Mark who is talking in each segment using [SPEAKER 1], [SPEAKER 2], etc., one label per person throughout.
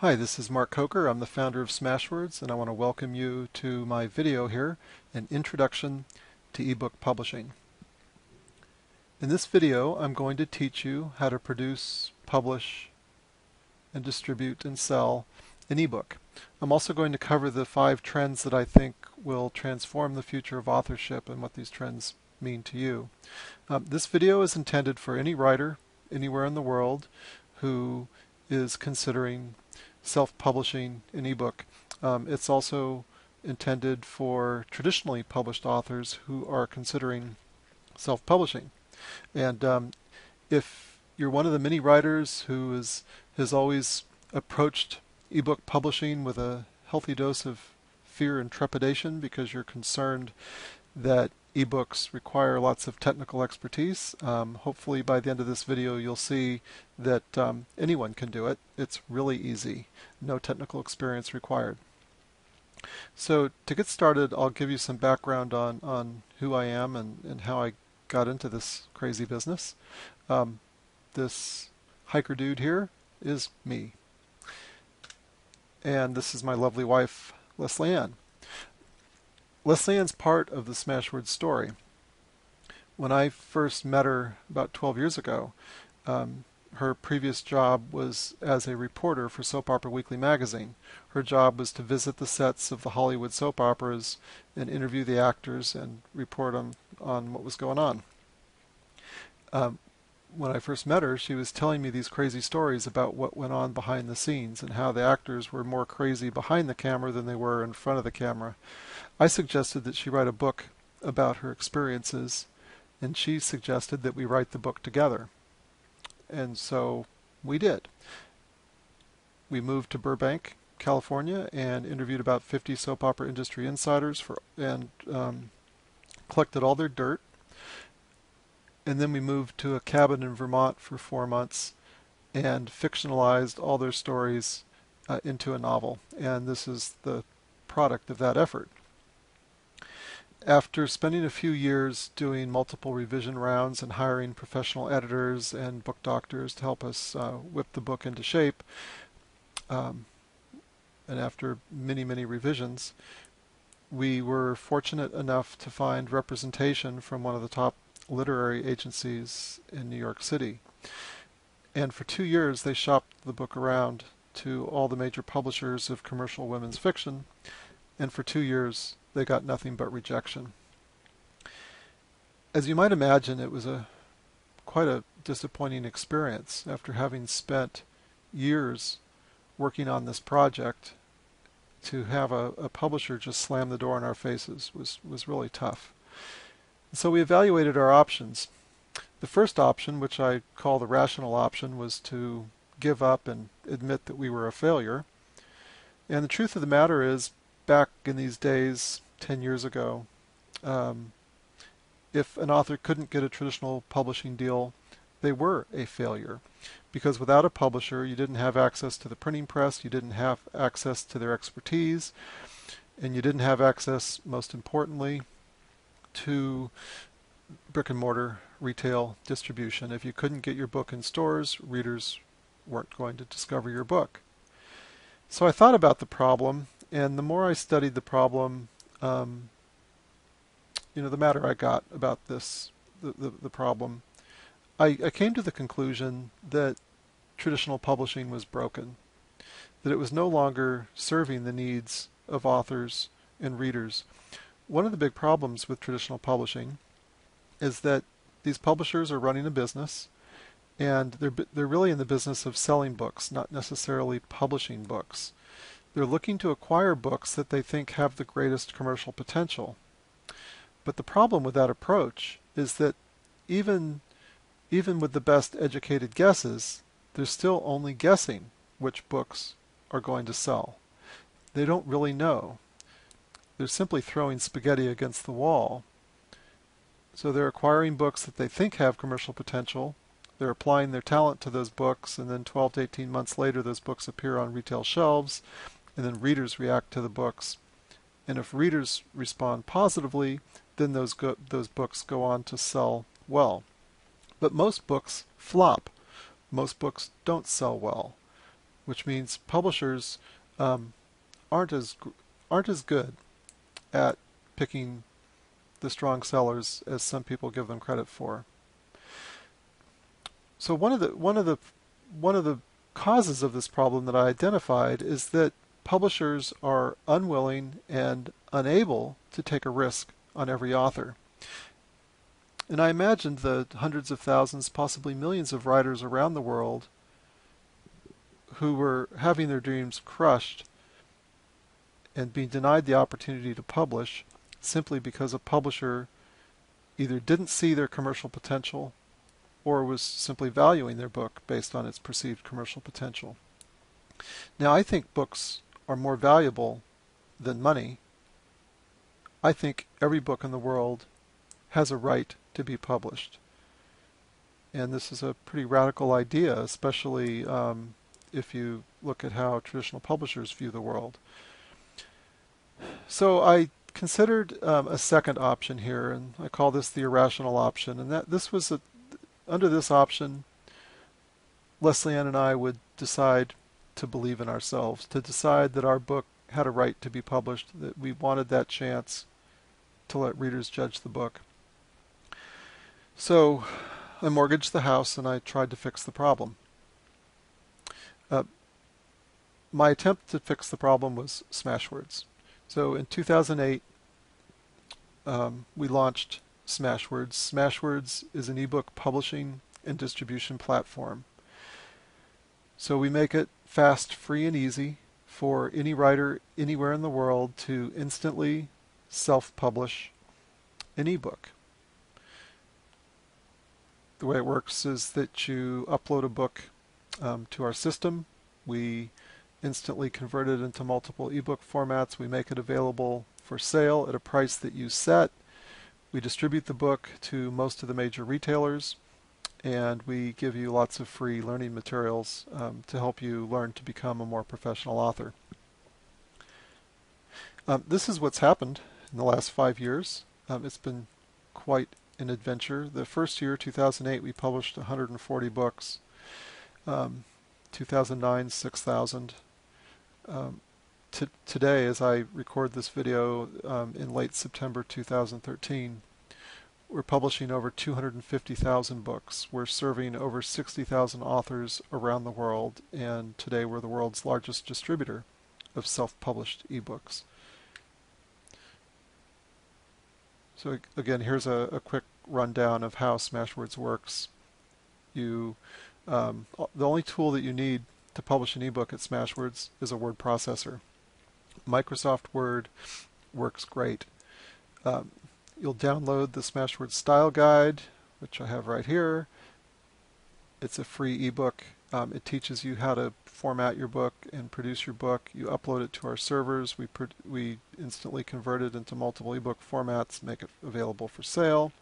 [SPEAKER 1] Hi, this is Mark Coker. I'm the founder of Smashwords, and I want to welcome you to my video here, an introduction to ebook publishing. In this video, I'm going to teach you how to produce, publish, and distribute and sell an ebook. I'm also going to cover the five trends that I think will transform the future of authorship and what these trends mean to you. Um, this video is intended for any writer anywhere in the world who is considering self-publishing an ebook. Um, it's also intended for traditionally published authors who are considering self-publishing. And um, if you're one of the many writers who is, has always approached ebook publishing with a healthy dose of fear and trepidation because you're concerned that ebooks require lots of technical expertise. Um, hopefully by the end of this video you'll see that um, anyone can do it. It's really easy. No technical experience required. So to get started I'll give you some background on, on who I am and, and how I got into this crazy business. Um, this hiker dude here is me. And this is my lovely wife, Leslie Ann. Leslie Ann's part of the Smashwords story. When I first met her about 12 years ago, um, her previous job was as a reporter for Soap Opera Weekly magazine. Her job was to visit the sets of the Hollywood soap operas and interview the actors and report on, on what was going on. Um, when I first met her, she was telling me these crazy stories about what went on behind the scenes and how the actors were more crazy behind the camera than they were in front of the camera. I suggested that she write a book about her experiences, and she suggested that we write the book together. And so we did. We moved to Burbank, California, and interviewed about 50 soap opera industry insiders for and um, collected all their dirt and then we moved to a cabin in Vermont for four months and fictionalized all their stories uh, into a novel. And this is the product of that effort. After spending a few years doing multiple revision rounds and hiring professional editors and book doctors to help us uh, whip the book into shape, um, and after many, many revisions, we were fortunate enough to find representation from one of the top literary agencies in New York City. And for two years, they shopped the book around to all the major publishers of commercial women's fiction, and for two years, they got nothing but rejection. As you might imagine, it was a quite a disappointing experience after having spent years working on this project to have a, a publisher just slam the door in our faces was, was really tough. So we evaluated our options. The first option, which I call the rational option, was to give up and admit that we were a failure. And the truth of the matter is, back in these days, 10 years ago, um, if an author couldn't get a traditional publishing deal, they were a failure. Because without a publisher, you didn't have access to the printing press, you didn't have access to their expertise, and you didn't have access, most importantly, to brick and mortar retail distribution. If you couldn't get your book in stores, readers weren't going to discover your book. So I thought about the problem, and the more I studied the problem, um, you know, the matter I got about this, the, the, the problem, I, I came to the conclusion that traditional publishing was broken, that it was no longer serving the needs of authors and readers one of the big problems with traditional publishing is that these publishers are running a business and they're they're really in the business of selling books, not necessarily publishing books. They're looking to acquire books that they think have the greatest commercial potential. But the problem with that approach is that even even with the best educated guesses, they're still only guessing which books are going to sell. They don't really know. They're simply throwing spaghetti against the wall. So they're acquiring books that they think have commercial potential. They're applying their talent to those books, and then 12 to 18 months later, those books appear on retail shelves, and then readers react to the books. And if readers respond positively, then those go- those books go on to sell well. But most books flop. Most books don't sell well which means publishers um, aren't as aren't as good at picking the strong sellers as some people give them credit for. So one of the one of the one of the causes of this problem that I identified is that publishers are unwilling and unable to take a risk on every author. And I imagined the hundreds of thousands, possibly millions of writers around the world who were having their dreams crushed and being denied the opportunity to publish simply because a publisher either didn't see their commercial potential or was simply valuing their book based on its perceived commercial potential. Now, I think books are more valuable than money. I think every book in the world has a right to be published. And this is a pretty radical idea, especially um, if you look at how traditional publishers view the world. So I considered um, a second option here, and I call this the irrational option. And that this was a, under this option, Leslie Ann and I would decide to believe in ourselves, to decide that our book had a right to be published, that we wanted that chance to let readers judge the book. So I mortgaged the house and I tried to fix the problem. Uh, my attempt to fix the problem was Smashwords. So in 2008, um, we launched Smashwords. Smashwords is an ebook publishing and distribution platform. So we make it fast, free, and easy for any writer anywhere in the world to instantly self-publish an ebook. The way it works is that you upload a book um, to our system. We instantly convert it into multiple ebook formats. We make it available for sale at a price that you set. We distribute the book to most of the major retailers and we give you lots of free learning materials um, to help you learn to become a more professional author. Um, this is what's happened in the last five years. Um, it's been quite an adventure. The first year, 2008, we published 140 books. Um, 2009, 6,000. Um, today, as I record this video um, in late September 2013, we're publishing over 250,000 books. We're serving over 60,000 authors around the world, and today we're the world's largest distributor of self-published ebooks. So again, here's a, a, quick rundown of how Smashwords works. You, um, the only tool that you need to publish an ebook at Smashwords is a word processor. Microsoft Word works great. Um, You'll download the Smashwords Style Guide, which I have right here. It's a free ebook. Um, it teaches you how to format your book and produce your book. You upload it to our servers. We we instantly convert it into multiple ebook formats, make it available for sale.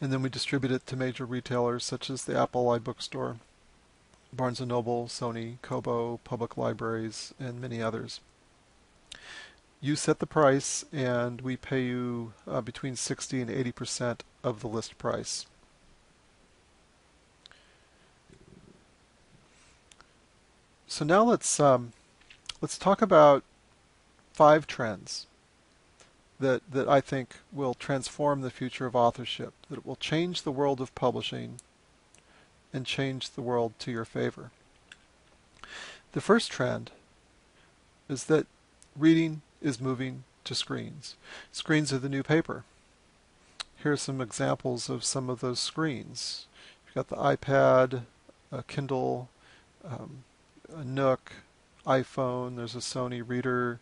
[SPEAKER 1] And then we distribute it to major retailers such as the Apple iBookstore, Barnes & Noble, Sony, Kobo, public libraries, and many others you set the price and we pay you uh, between 60 and 80 percent of the list price. So now let's um, let's talk about five trends that that I think will transform the future of authorship, that will change the world of publishing and change the world to your favor. The first trend is that reading is moving to screens. Screens are the new paper. Here are some examples of some of those screens. You've got the iPad, a Kindle, um, a Nook, iPhone, there's a Sony reader.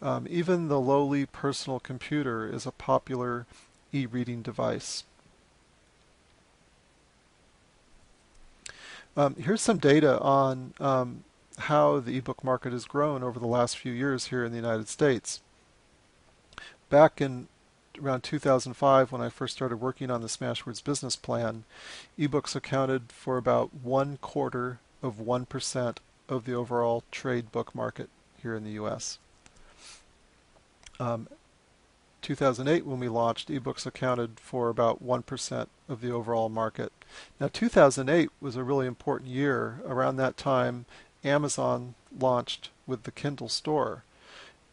[SPEAKER 1] Um, even the lowly personal computer is a popular e-reading device. Um, here's some data on um, how the ebook market has grown over the last few years here in the United States. Back in around 2005 when I first started working on the Smashwords business plan, ebooks accounted for about one quarter of 1% of the overall trade book market here in the US. Um, 2008 when we launched, ebooks accounted for about 1% of the overall market. Now 2008 was a really important year. Around that time, Amazon launched with the Kindle store.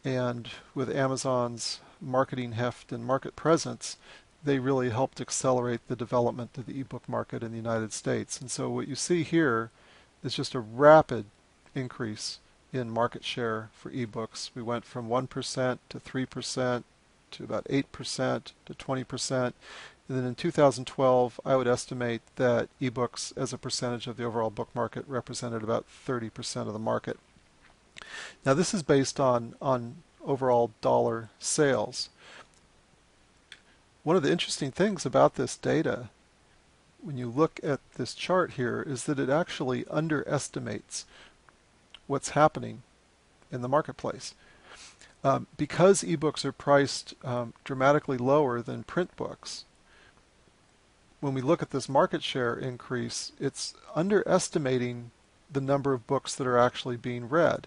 [SPEAKER 1] And with Amazon's marketing heft and market presence, they really helped accelerate the development of the ebook market in the United States. And so what you see here is just a rapid increase in market share for ebooks. We went from 1% to 3% to about 8% to 20%. And then in 2012, I would estimate that ebooks as a percentage of the overall book market represented about 30% of the market. Now this is based on, on overall dollar sales. One of the interesting things about this data, when you look at this chart here, is that it actually underestimates what's happening in the marketplace. Um, because ebooks are priced um, dramatically lower than print books, when we look at this market share increase, it's underestimating the number of books that are actually being read.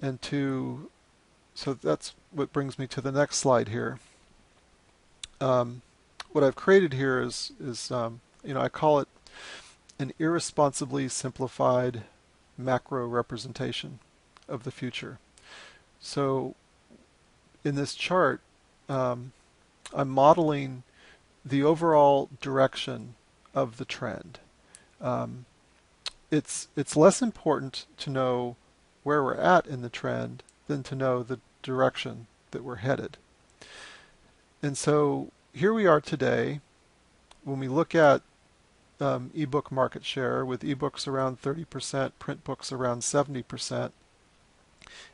[SPEAKER 1] And to, so that's what brings me to the next slide here. Um, what I've created here is, is um, you know, I call it an irresponsibly simplified macro representation of the future. So in this chart, um, I'm modeling the overall direction of the trend. Um, it's it's less important to know where we're at in the trend than to know the direction that we're headed. And so here we are today. When we look at um, ebook market share, with ebooks around 30%, print books around 70%,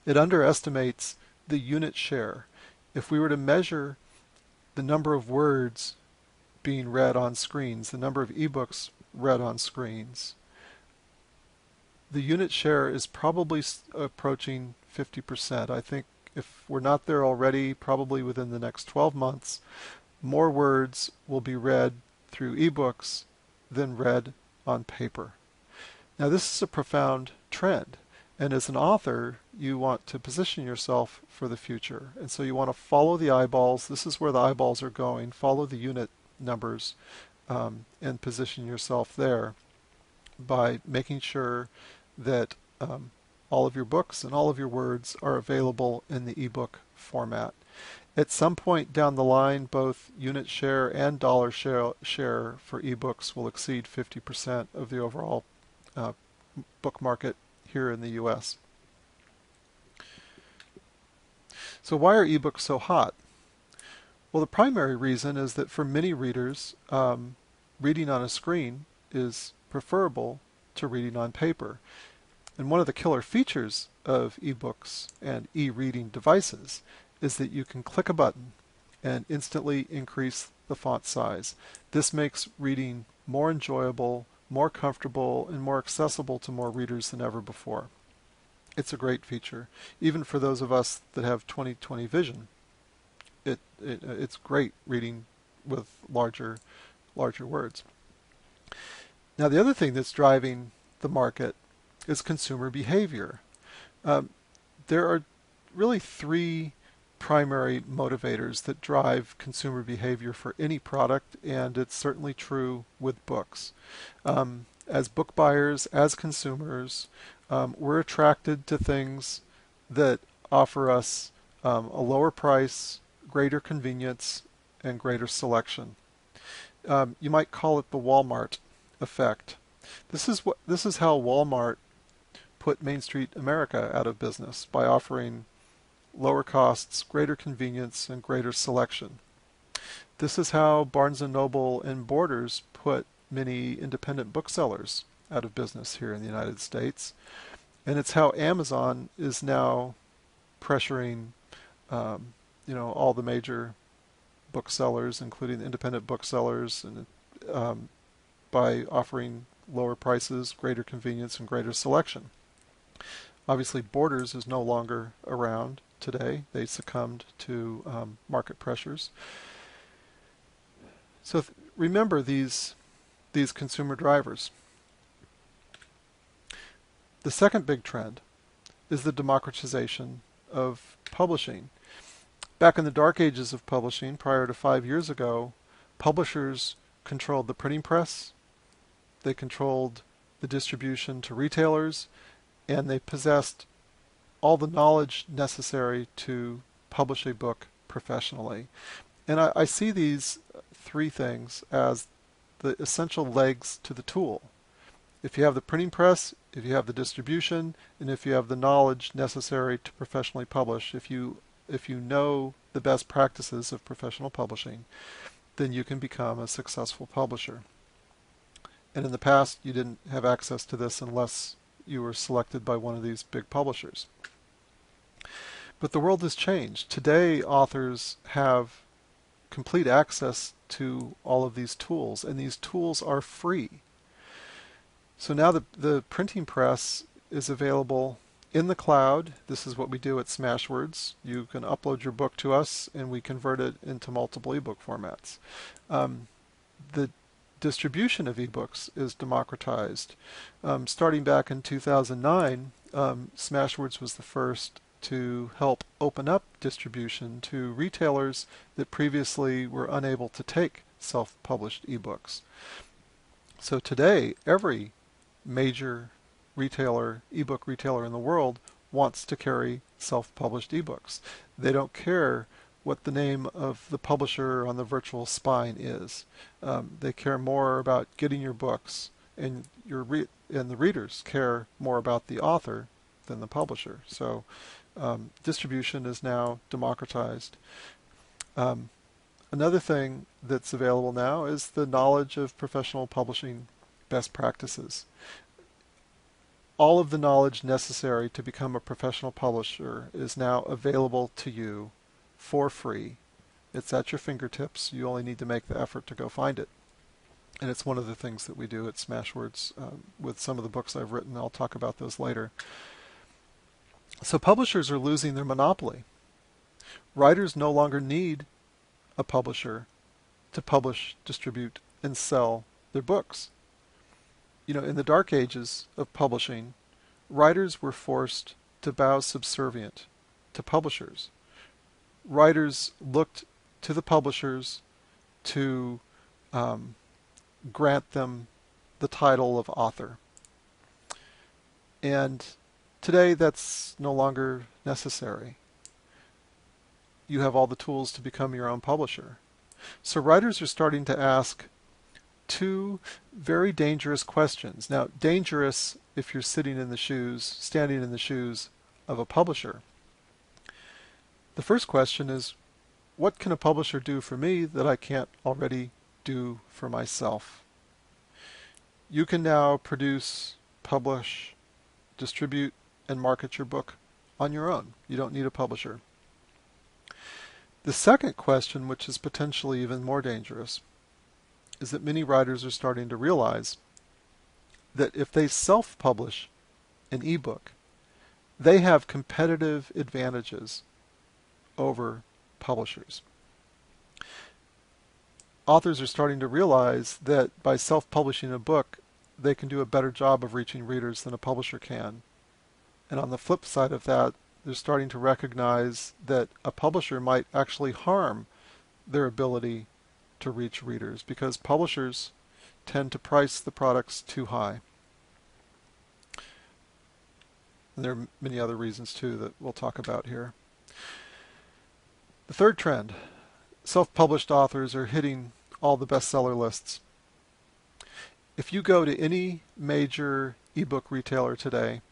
[SPEAKER 1] it underestimates the unit share. If we were to measure the number of words being read on screens, the number of ebooks read on screens, the unit share is probably approaching 50%. I think if we're not there already, probably within the next 12 months, more words will be read through ebooks than read on paper. Now this is a profound trend. And as an author, you want to position yourself for the future. And so you want to follow the eyeballs. This is where the eyeballs are going. Follow the unit numbers um, and position yourself there by making sure that um, all of your books and all of your words are available in the ebook format. At some point down the line, both unit share and dollar share, share for ebooks will exceed 50% of the overall uh, book market here in the US. So why are ebooks so hot? Well, the primary reason is that for many readers, um, reading on a screen is preferable to reading on paper. And one of the killer features of ebooks and e-reading devices is that you can click a button and instantly increase the font size. This makes reading more enjoyable, more comfortable, and more accessible to more readers than ever before. It's a great feature, even for those of us that have 20/20 vision. It, it it's great reading with larger larger words. Now the other thing that's driving the market is consumer behavior. Um, there are really three primary motivators that drive consumer behavior for any product, and it's certainly true with books. Um, as book buyers, as consumers, um, we're attracted to things that offer us um, a lower price, greater convenience, and greater selection. Um, you might call it the Walmart effect. This is what this is how Walmart put Main Street America out of business by offering lower costs, greater convenience, and greater selection. This is how Barnes & Noble and Borders put many independent booksellers out of business here in the United States. And it's how Amazon is now pressuring um, you know, all the major booksellers, including independent booksellers, and um, by offering lower prices, greater convenience, and greater selection. Obviously, Borders is no longer around today. They succumbed to um, market pressures. So th- remember these these consumer drivers. The second big trend is the democratization of publishing. Back in the dark ages of publishing, prior to five years ago, publishers controlled the printing press, they controlled the distribution to retailers, and they possessed all the knowledge necessary to publish a book professionally. And I, I see these three things as the essential legs to the tool. If you have the printing press, if you have the distribution, and if you have the knowledge necessary to professionally publish, if you if you know the best practices of professional publishing, then you can become a successful publisher. And in the past, you didn't have access to this unless you were selected by one of these big publishers. But the world has changed. Today, authors have complete access to all of these tools, and these tools are free. So now the, the printing press is available in the cloud. This is what we do at Smashwords. You can upload your book to us, and we convert it into multiple ebook formats. Um, the distribution of ebooks is democratized. Um, starting back in 2009, um, Smashwords was the first to help open up distribution to retailers that previously were unable to take self-published ebooks. So today, every major retailer, ebook retailer in the world wants to carry self-published ebooks. They don't care what the name of the publisher on the virtual spine is. Um, they care more about getting your books, and your re- and the readers care more about the author than the publisher. So um, distribution is now democratized. Um, another thing that's available now is the knowledge of professional publishing best practices. All of the knowledge necessary to become a professional publisher is now available to you for free. It's at your fingertips. You only need to make the effort to go find it. And it's one of the things that we do at Smashwords um, with some of the books I've written. I'll talk about those later. So publishers are losing their monopoly. Writers no longer need a publisher to publish, distribute, and sell their books. You know, in the dark ages of publishing, writers were forced to bow subservient to publishers. Writers looked to the publishers to um, grant them the title of author. And Today, that's no longer necessary. You have all the tools to become your own publisher. So writers are starting to ask two very dangerous questions. Now, dangerous if you're sitting in the shoes, standing in the shoes of a publisher. The first question is, what can a publisher do for me that I can't already do for myself? You can now produce, publish, distribute, and market your book on your own. You don't need a publisher. The second question, which is potentially even more dangerous, is that many writers are starting to realize that if they self-publish an ebook, they have competitive advantages over publishers. Authors are starting to realize that by self-publishing a book, they can do a better job of reaching readers than a publisher can. And on the flip side of that, they're starting to recognize that a publisher might actually harm their ability to reach readers because publishers tend to price the products too high. And there are many other reasons too that we'll talk about here. The third trend, self-published authors are hitting all the bestseller lists. If you go to any major ebook retailer today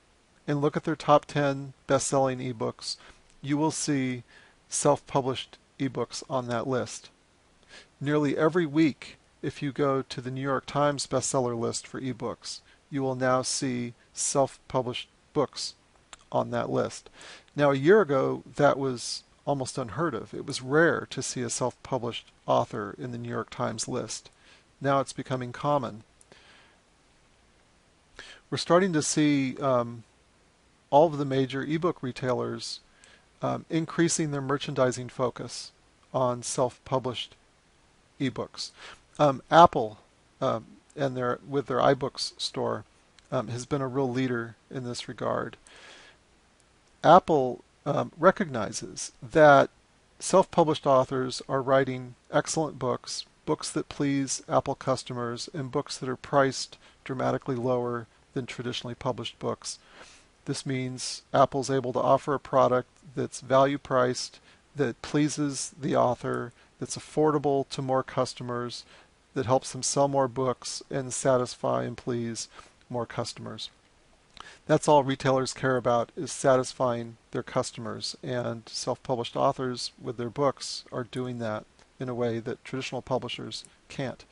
[SPEAKER 1] and look at their top 10 best-selling ebooks, you will see self-published ebooks on that list. Nearly every week, if you go to the New York Times bestseller list for ebooks, you will now see self-published books on that list. Now, a year ago, that was almost unheard of. It was rare to see a self-published author in the New York Times list. Now it's becoming common. We're starting to see um, all of the major ebook retailers um, increasing their merchandising focus on self-published ebooks. Um, Apple um, and their with their iBooks store um, has been a real leader in this regard. Apple um, recognizes that self-published authors are writing excellent books, books that please Apple customers, and books that are priced dramatically lower than traditionally published books. This means Apple's able to offer a product that's value priced, that pleases the author, that's affordable to more customers, that helps them sell more books and satisfy and please more customers. That's all retailers care about is satisfying their customers and self-published authors with their books are doing that in a way that traditional publishers can't.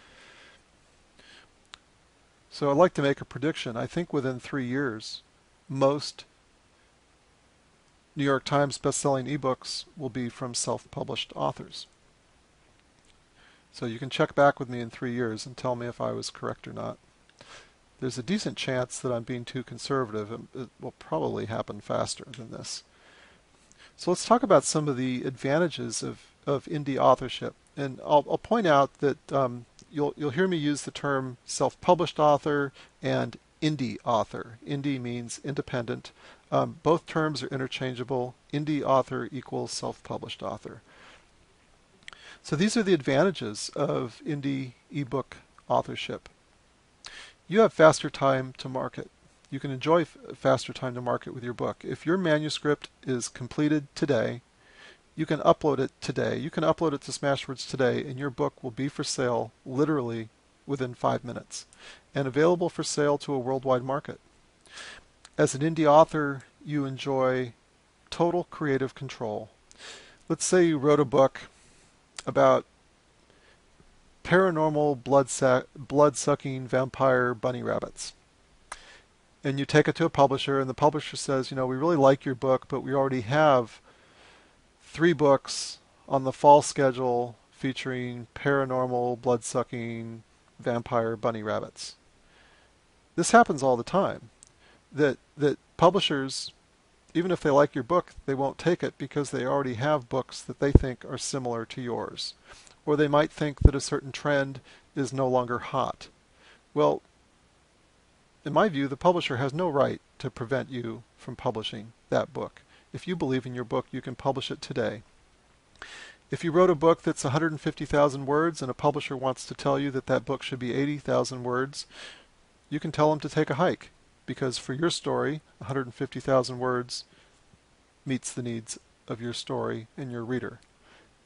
[SPEAKER 1] So I'd like to make a prediction. I think within three years, most New York Times best-selling ebooks will be from self-published authors. So you can check back with me in three years and tell me if I was correct or not. There's a decent chance that I'm being too conservative. And it will probably happen faster than this. So let's talk about some of the advantages of, of indie authorship. And I'll, I'll point out that um, you'll, you'll hear me use the term self-published author and indie author. Indie means independent. Um, both terms are interchangeable. Indie author equals self-published author. So these are the advantages of indie ebook authorship. You have faster time to market. You can enjoy faster time to market with your book. If your manuscript is completed today, you can upload it today. You can upload it to Smashwords today, and your book will be for sale literally within five minutes and available for sale to a worldwide market. As an indie author, you enjoy total creative control. Let's say you wrote a book about paranormal blood, blood sucking vampire bunny rabbits. And you take it to a publisher, and the publisher says, you know, we really like your book, but we already have three books on the fall schedule featuring paranormal blood sucking vampire bunny rabbits. This happens all the time. That that publishers, even if they like your book, they won't take it because they already have books that they think are similar to yours. Or they might think that a certain trend is no longer hot. Well, in my view, the publisher has no right to prevent you from publishing that book. If you believe in your book, you can publish it today. If you wrote a book that's 150,000 words and a publisher wants to tell you that that book should be 80,000 words, you can tell them to take a hike because for your story, 150,000 words meets the needs of your story and your reader.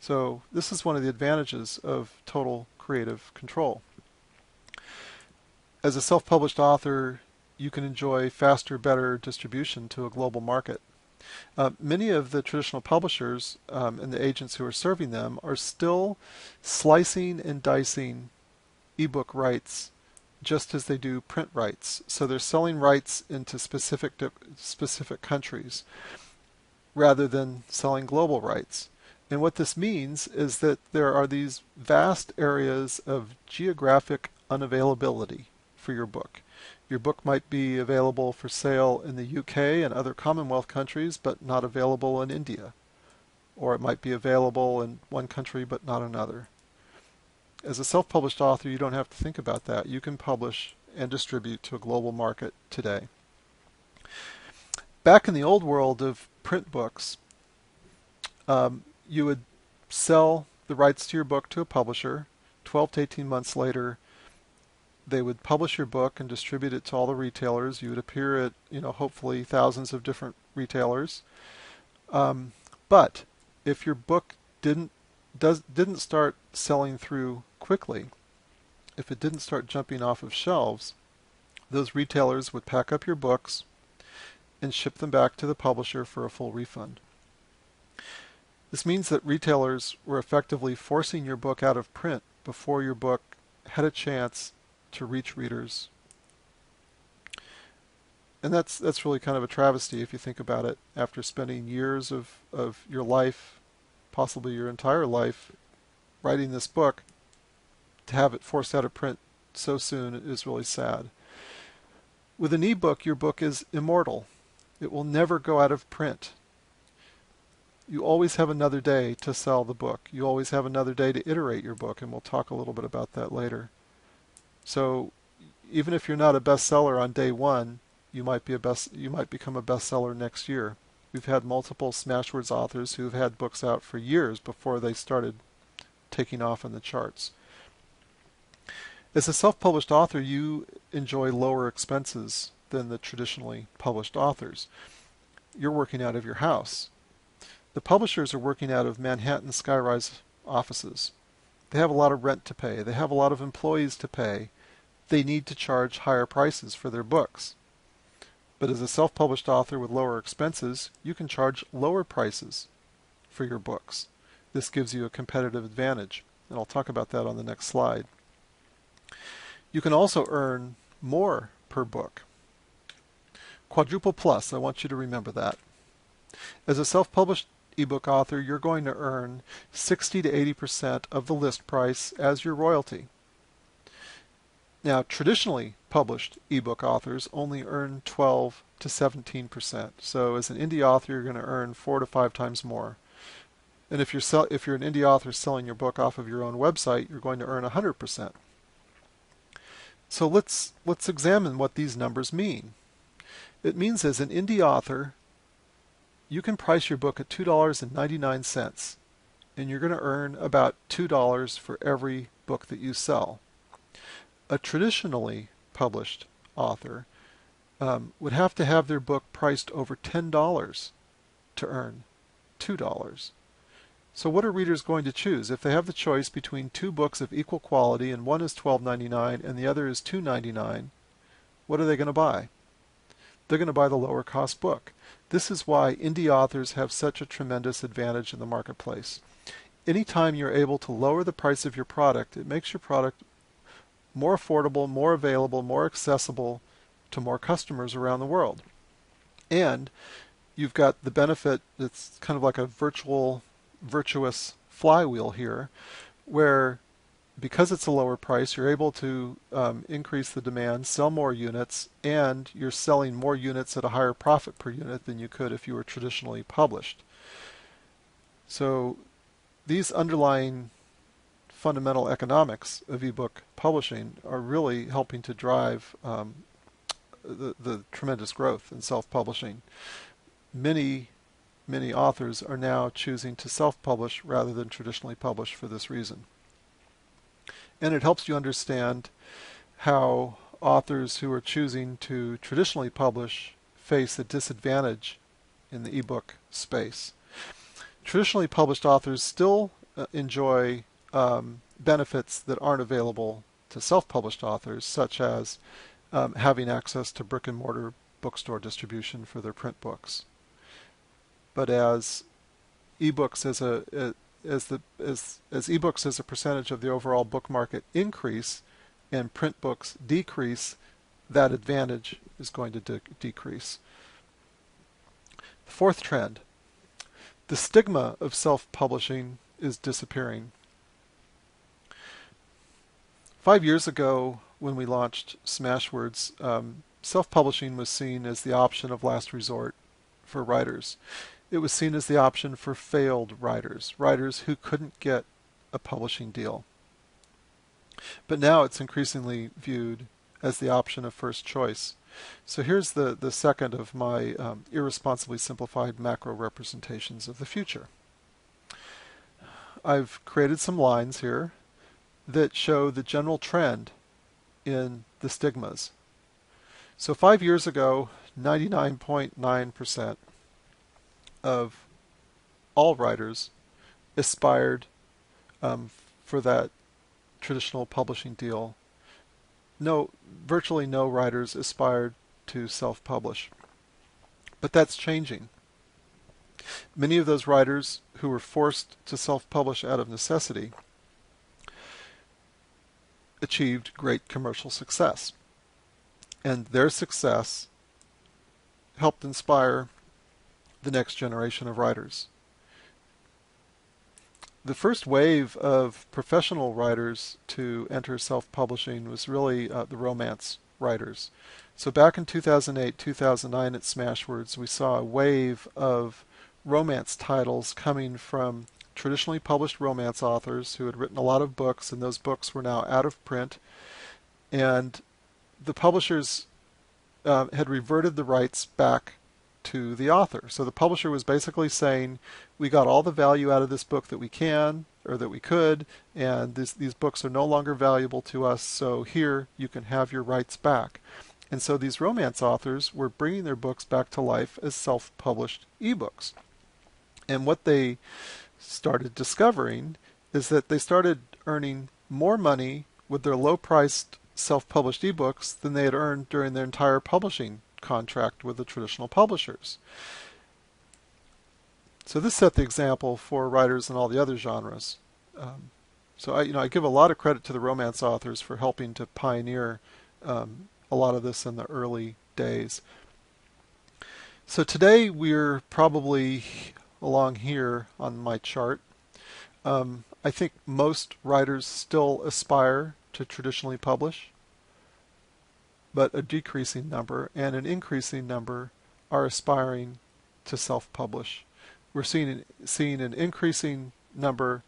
[SPEAKER 1] So this is one of the advantages of total creative control. As a self-published author, you can enjoy faster, better distribution to a global market. Uh, many of the traditional publishers um, and the agents who are serving them are still slicing and dicing ebook rights just as they do print rights. So they're selling rights into specific specific countries rather than selling global rights. And what this means is that there are these vast areas of geographic unavailability for your book. Your book might be available for sale in the UK and other Commonwealth countries, but not available in India. Or it might be available in one country, but not another. As a self-published author, you don't have to think about that. You can publish and distribute to a global market today. Back in the old world of print books, um, you would sell the rights to your book to a publisher. 12 to 18 months later, they would publish your book and distribute it to all the retailers. You would appear at, you know, hopefully thousands of different retailers. Um, but if your book didn't does didn't start selling through quickly, if it didn't start jumping off of shelves, those retailers would pack up your books and ship them back to the publisher for a full refund. This means that retailers were effectively forcing your book out of print before your book had a chance to reach readers. And that's that's really kind of a travesty if you think about it. After spending years of, of your life, possibly your entire life, writing this book, to have it forced out of print so soon is really sad. With an ebook, your book is immortal. It will never go out of print. You always have another day to sell the book. You always have another day to iterate your book, and we'll talk a little bit about that later. So even if you're not a bestseller on day one, you might be a best you might become a bestseller next year. We've had multiple Smashwords authors who've had books out for years before they started taking off in the charts. As a self-published author, you enjoy lower expenses than the traditionally published authors. You're working out of your house. The publishers are working out of Manhattan skyrise offices. They have a lot of rent to pay. They have a lot of employees to pay. They need to charge higher prices for their books. But as a self-published author with lower expenses, you can charge lower prices for your books. This gives you a competitive advantage, and I'll talk about that on the next slide. You can also earn more per book. Quadruple plus, I want you to remember that. As a self-published ebook author, you're going to earn 60 to 80% of the list price as your royalty. Now, traditionally published ebook authors only earn 12 to 17%. So as an indie author, you're going to earn four to five times more. And if you're sell- if you're an indie author selling your book off of your own website, you're going to earn 100%. So let's let's examine what these numbers mean. It means as an indie author, you can price your book at $2.99 and you're going to earn about $2 for every book that you sell. A traditionally published author um, would have to have their book priced over $10 to earn $2. So what are readers going to choose? If they have the choice between two books of equal quality and one is $12.99 and the other is $2.99, what are they going to buy? They're going to buy the lower cost book. This is why indie authors have such a tremendous advantage in the marketplace. Anytime you're able to lower the price of your product, it makes your product more affordable, more available, more accessible to more customers around the world. And you've got the benefit, it's kind of like a virtual virtuous flywheel here where because it's a lower price, you're able to um, increase the demand, sell more units, and you're selling more units at a higher profit per unit than you could if you were traditionally published. So these underlying fundamental economics of ebook publishing are really helping to drive um, the, the tremendous growth in self-publishing. Many many authors are now choosing to self-publish rather than traditionally publish for this reason. And it helps you understand how authors who are choosing to traditionally publish face a disadvantage in the ebook space. Traditionally published authors still uh, enjoy um, benefits that aren't available to self-published authors, such as um, having access to brick and mortar bookstore distribution for their print books but as ebooks as a as the as as ebooks as a percentage of the overall book market increase and print books decrease, that advantage is going to de decrease. The fourth trend, the stigma of self-publishing is disappearing. Five years ago, when we launched Smashwords, um, self-publishing was seen as the option of last resort for writers it was seen as the option for failed writers, writers who couldn't get a publishing deal. But now it's increasingly viewed as the option of first choice. So here's the, the second of my um, irresponsibly simplified macro representations of the future. I've created some lines here that show the general trend in the stigmas. So five years ago, 99.9% of all writers aspired um, for that traditional publishing deal. No, virtually no writers aspired to self-publish. But that's changing. Many of those writers who were forced to self-publish out of necessity achieved great commercial success. And their success helped inspire the next generation of writers. The first wave of professional writers to enter self-publishing was really uh, the romance writers. So back in 2008, 2009 at Smashwords, we saw a wave of romance titles coming from traditionally published romance authors who had written a lot of books, and those books were now out of print. And the publishers uh, had reverted the rights back to the author. So the publisher was basically saying, we got all the value out of this book that we can or that we could, and this, these books are no longer valuable to us, so here you can have your rights back. And so these romance authors were bringing their books back to life as self-published ebooks. And what they started discovering is that they started earning more money with their low-priced self-published ebooks than they had earned during their entire publishing contract with the traditional publishers. So this set the example for writers in all the other genres. Um, so I, you know, I give a lot of credit to the romance authors for helping to pioneer um, a lot of this in the early days. So today we're probably along here on my chart. Um, I think most writers still aspire to traditionally publish, but a decreasing number and an increasing number are aspiring to self-publish. We're seeing seeing an increasing number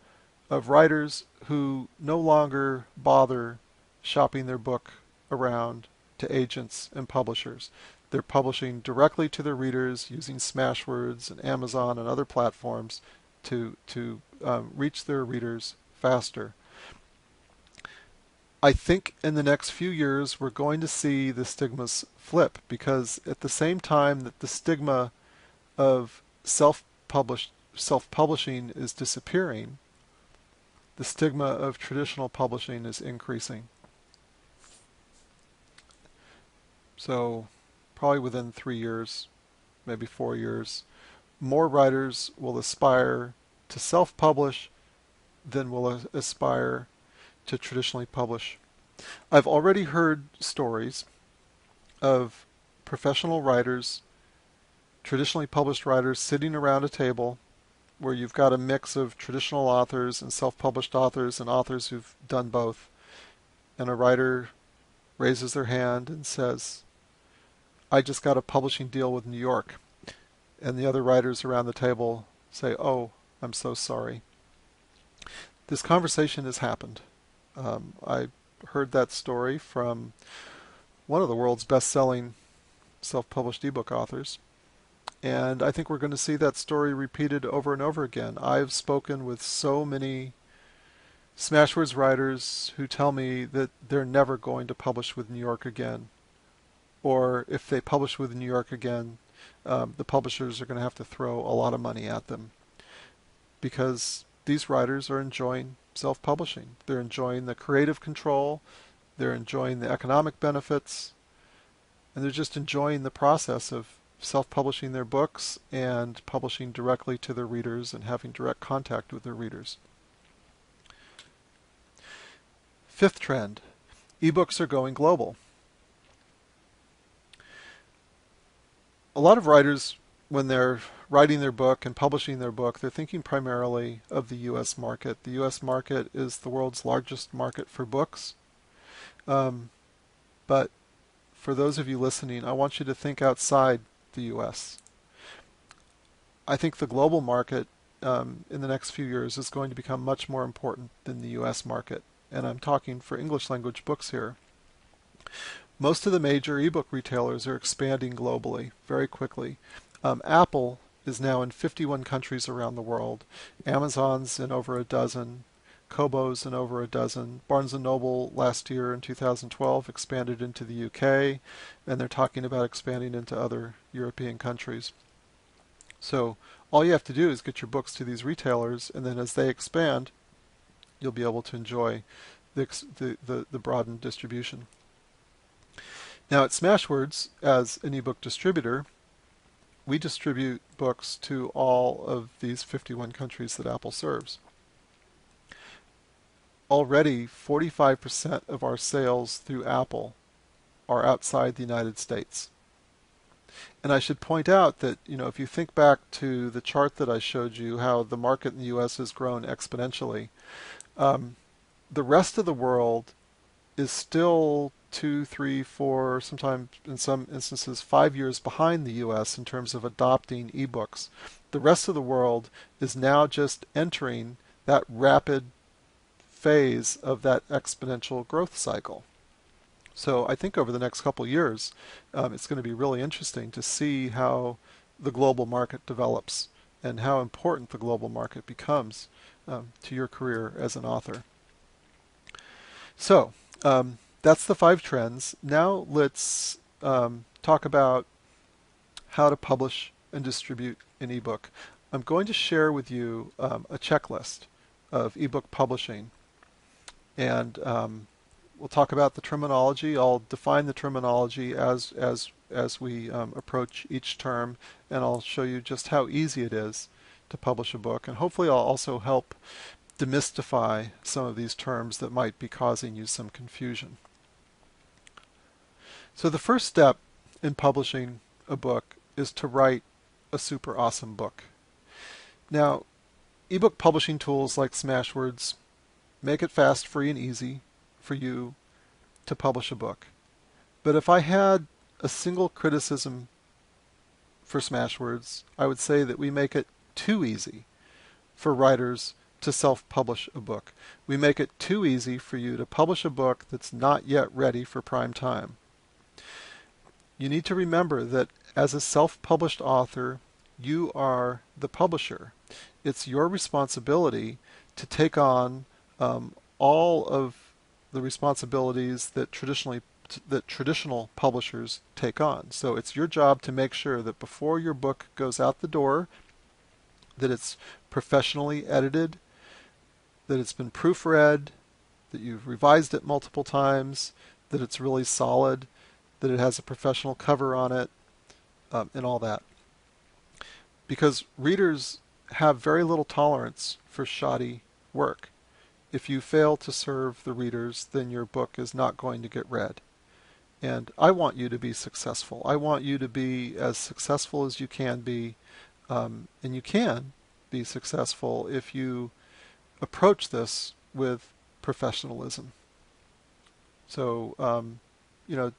[SPEAKER 1] of writers who no longer bother shopping their book around to agents and publishers. They're publishing directly to their readers using Smashwords and Amazon and other platforms to to um, reach their readers faster. I think in the next few years we're going to see the stigmas flip because at the same time that the stigma of self-published self-publishing is disappearing, the stigma of traditional publishing is increasing. So probably within three years, maybe four years, more writers will aspire to self-publish than will aspire to traditionally publish. I've already heard stories of professional writers, traditionally published writers, sitting around a table where you've got a mix of traditional authors and self-published authors and authors who've done both. And a writer raises their hand and says, I just got a publishing deal with New York. And the other writers around the table say, oh, I'm so sorry. This conversation has happened. Um, I heard that story from one of the world's best-selling self-published ebook authors. And I think we're going to see that story repeated over and over again. I've spoken with so many Smashwords writers who tell me that they're never going to publish with New York again. Or if they publish with New York again, um, the publishers are going to have to throw a lot of money at them. Because these writers are enjoying self-publishing. They're enjoying the creative control, they're enjoying the economic benefits, and they're just enjoying the process of self-publishing their books and publishing directly to their readers and having direct contact with their readers. Fifth trend, ebooks are going global. A lot of writers, when they're writing their book and publishing their book, they're thinking primarily of the U.S. market. The U.S. market is the world's largest market for books. Um, but for those of you listening, I want you to think outside the U.S. I think the global market um, in the next few years is going to become much more important than the U.S. market. And I'm talking for English language books here. Most of the major ebook retailers are expanding globally very quickly. Um, Apple is now in 51 countries around the world. Amazon's in over a dozen. Kobo's in over a dozen. Barnes & Noble last year in 2012 expanded into the UK, and they're talking about expanding into other European countries. So all you have to do is get your books to these retailers, and then as they expand, you'll be able to enjoy the, the, the, the broadened distribution. Now at Smashwords, as an ebook distributor, we distribute books to all of these 51 countries that Apple serves. Already, 45% of our sales through Apple are outside the United States. And I should point out that, you know, if you think back to the chart that I showed you, how the market in the U.S. has grown exponentially, um, the rest of the world is still two, three, four, sometimes in some instances five years behind the US in terms of adopting ebooks. The rest of the world is now just entering that rapid phase of that exponential growth cycle. So I think over the next couple years, um, it's going to be really interesting to see how the global market develops and how important the global market becomes um, to your career as an author. So um, that's the five trends. Now let's um, talk about how to publish and distribute an ebook. I'm going to share with you um, a checklist of ebook publishing and um, we'll talk about the terminology. I'll define the terminology as as as we um, approach each term, and I'll show you just how easy it is to publish a book. And hopefully, I'll also help demystify some of these terms that might be causing you some confusion. So the first step in publishing a book is to write a super awesome book. Now, ebook publishing tools like Smashwords make it fast, free, and easy for you to publish a book. But if I had a single criticism for Smashwords, I would say that we make it too easy for writers to self-publish a book. We make it too easy for you to publish a book that's not yet ready for prime time. You need to remember that as a self-published author, you are the publisher. It's your responsibility to take on um, all of the responsibilities that traditionally that traditional publishers take on. So it's your job to make sure that before your book goes out the door, that it's professionally edited, that it's been proofread, that you've revised it multiple times, that it's really solid, that it has a professional cover on it, um, and all that. Because readers have very little tolerance for shoddy work. If you fail to serve the readers, then your book is not going to get read. And I want you to be successful. I want you to be as successful as you can be. Um, and you can be successful if you approach this with professionalism. So, um, you know,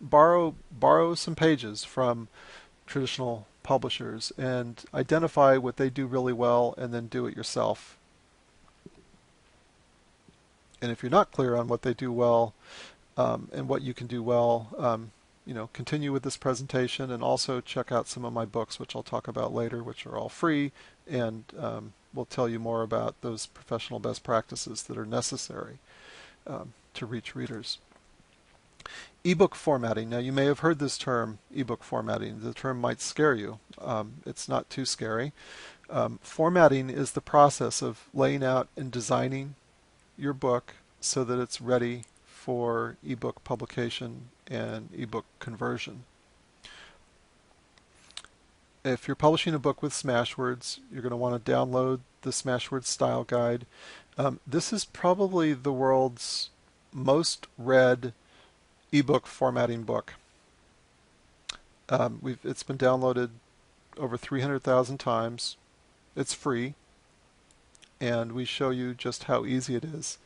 [SPEAKER 1] borrow borrow some pages from traditional publishers and identify what they do really well and then do it yourself and if you're not clear on what they do well um, and what you can do well, um, you know, continue with this presentation and also check out some of my books, which I'll talk about later, which are all free, and um, will tell you more about those professional best practices that are necessary um, to reach readers. Ebook formatting. Now, you may have heard this term, ebook formatting. The term might scare you. Um, it's not too scary. Um, formatting is the process of laying out and designing your book so that it's ready for ebook publication and ebook conversion. If you're publishing a book with Smashwords, you're going to want to download the Smashwords Style Guide. Um, this is probably the world's most read ebook formatting book. Um, it's been downloaded over 300,000 times. It's free and we show you just how easy it is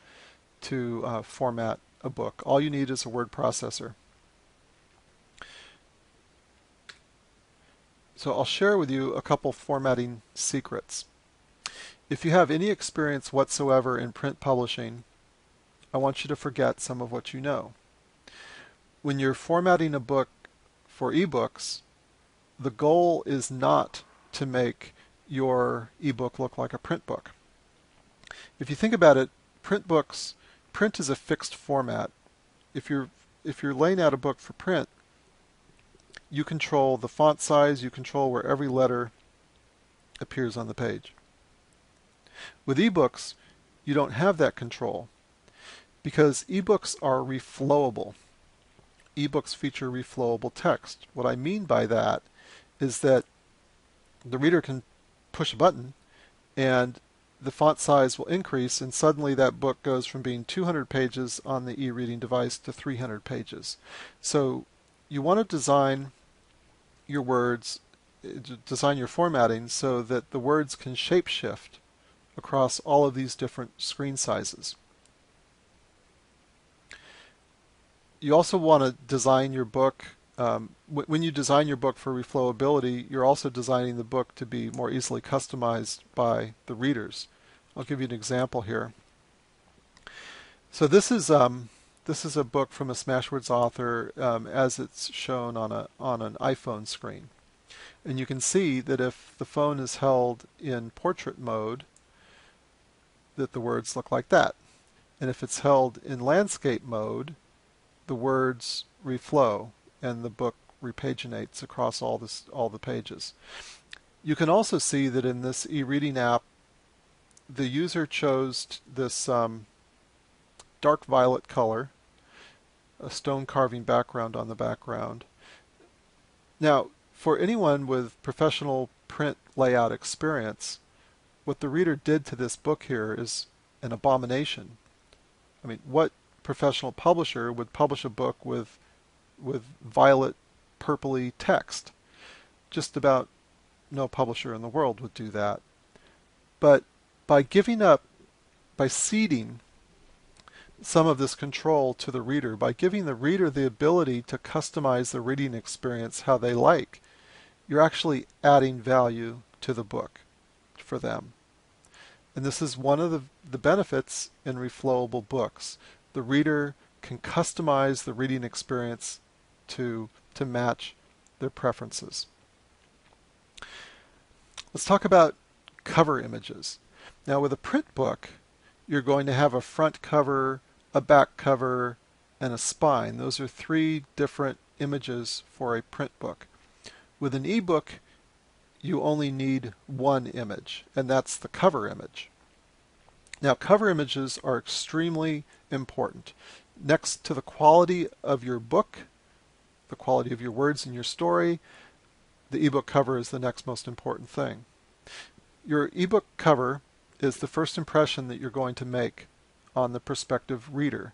[SPEAKER 1] to uh, format a book. All you need is a word processor. So I'll share with you a couple formatting secrets. If you have any experience whatsoever in print publishing, I want you to forget some of what you know. When you're formatting a book for ebooks, the goal is not to make your ebook look like a print book if you think about it, print books, print is a fixed format. If you're if you're laying out a book for print, you control the font size, you control where every letter appears on the page. With ebooks, you don't have that control because ebooks are reflowable. Ebooks feature reflowable text. What I mean by that is that the reader can push a button and the font size will increase and suddenly that book goes from being 200 pages on the e-reading device to 300 pages. So you want to design your words, design your formatting so that the words can shapeshift across all of these different screen sizes. You also want to design your book um, when you design your book for reflowability, you're also designing the book to be more easily customized by the readers. I'll give you an example here. So this is um, this is a book from a Smashwords author um, as it's shown on a on an iPhone screen. And you can see that if the phone is held in portrait mode, that the words look like that. And if it's held in landscape mode, the words reflow and the book repaginates across all this all the pages. You can also see that in this e-reading app, the user chose this um, dark violet color, a stone carving background on the background. Now, for anyone with professional print layout experience, what the reader did to this book here is an abomination. I mean, what professional publisher would publish a book with with violet purpley text? Just about no publisher in the world would do that. But by giving up, by ceding some of this control to the reader, by giving the reader the ability to customize the reading experience how they like, you're actually adding value to the book for them. And this is one of the, the benefits in reflowable books. The reader can customize the reading experience to, to match their preferences. Let's talk about cover images. Now with a print book, you're going to have a front cover, a back cover, and a spine. Those are three different images for a print book. With an ebook, you only need one image, and that's the cover image. Now, cover images are extremely important. Next to the quality of your book, the quality of your words and your story, the ebook cover is the next most important thing. Your ebook cover is the first impression that you're going to make on the prospective reader.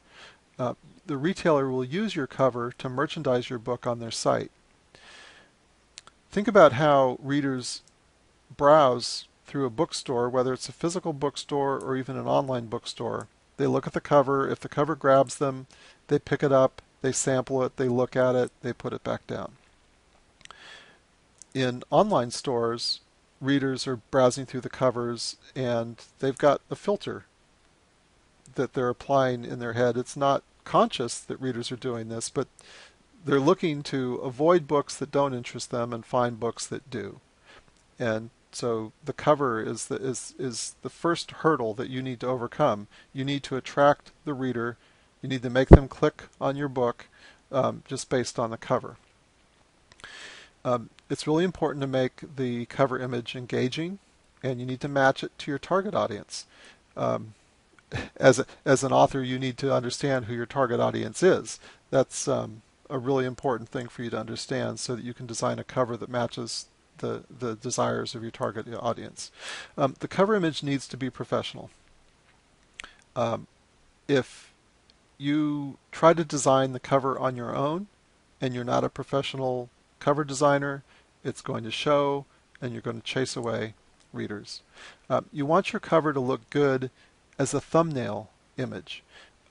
[SPEAKER 1] Uh, the retailer will use your cover to merchandise your book on their site. Think about how readers browse through a bookstore, whether it's a physical bookstore or even an online bookstore. They look at the cover. If the cover grabs them, they pick it up, they sample it, they look at it, they put it back down. In online stores, readers are browsing through the covers and they've got a filter that they're applying in their head. It's not conscious that readers are doing this, but they're looking to avoid books that don't interest them and find books that do. And so the cover is the is is the first hurdle that you need to overcome. You need to attract the reader. You need to make them click on your book um, just based on the cover. Um, it's really important to make the cover image engaging, and you need to match it to your target audience. Um, as a, as an author, you need to understand who your target audience is. That's um, a really important thing for you to understand, so that you can design a cover that matches the the desires of your target audience. Um, the cover image needs to be professional. Um, if you try to design the cover on your own, and you're not a professional cover designer, it's going to show and you're going to chase away readers. Um, you want your cover to look good as a thumbnail image,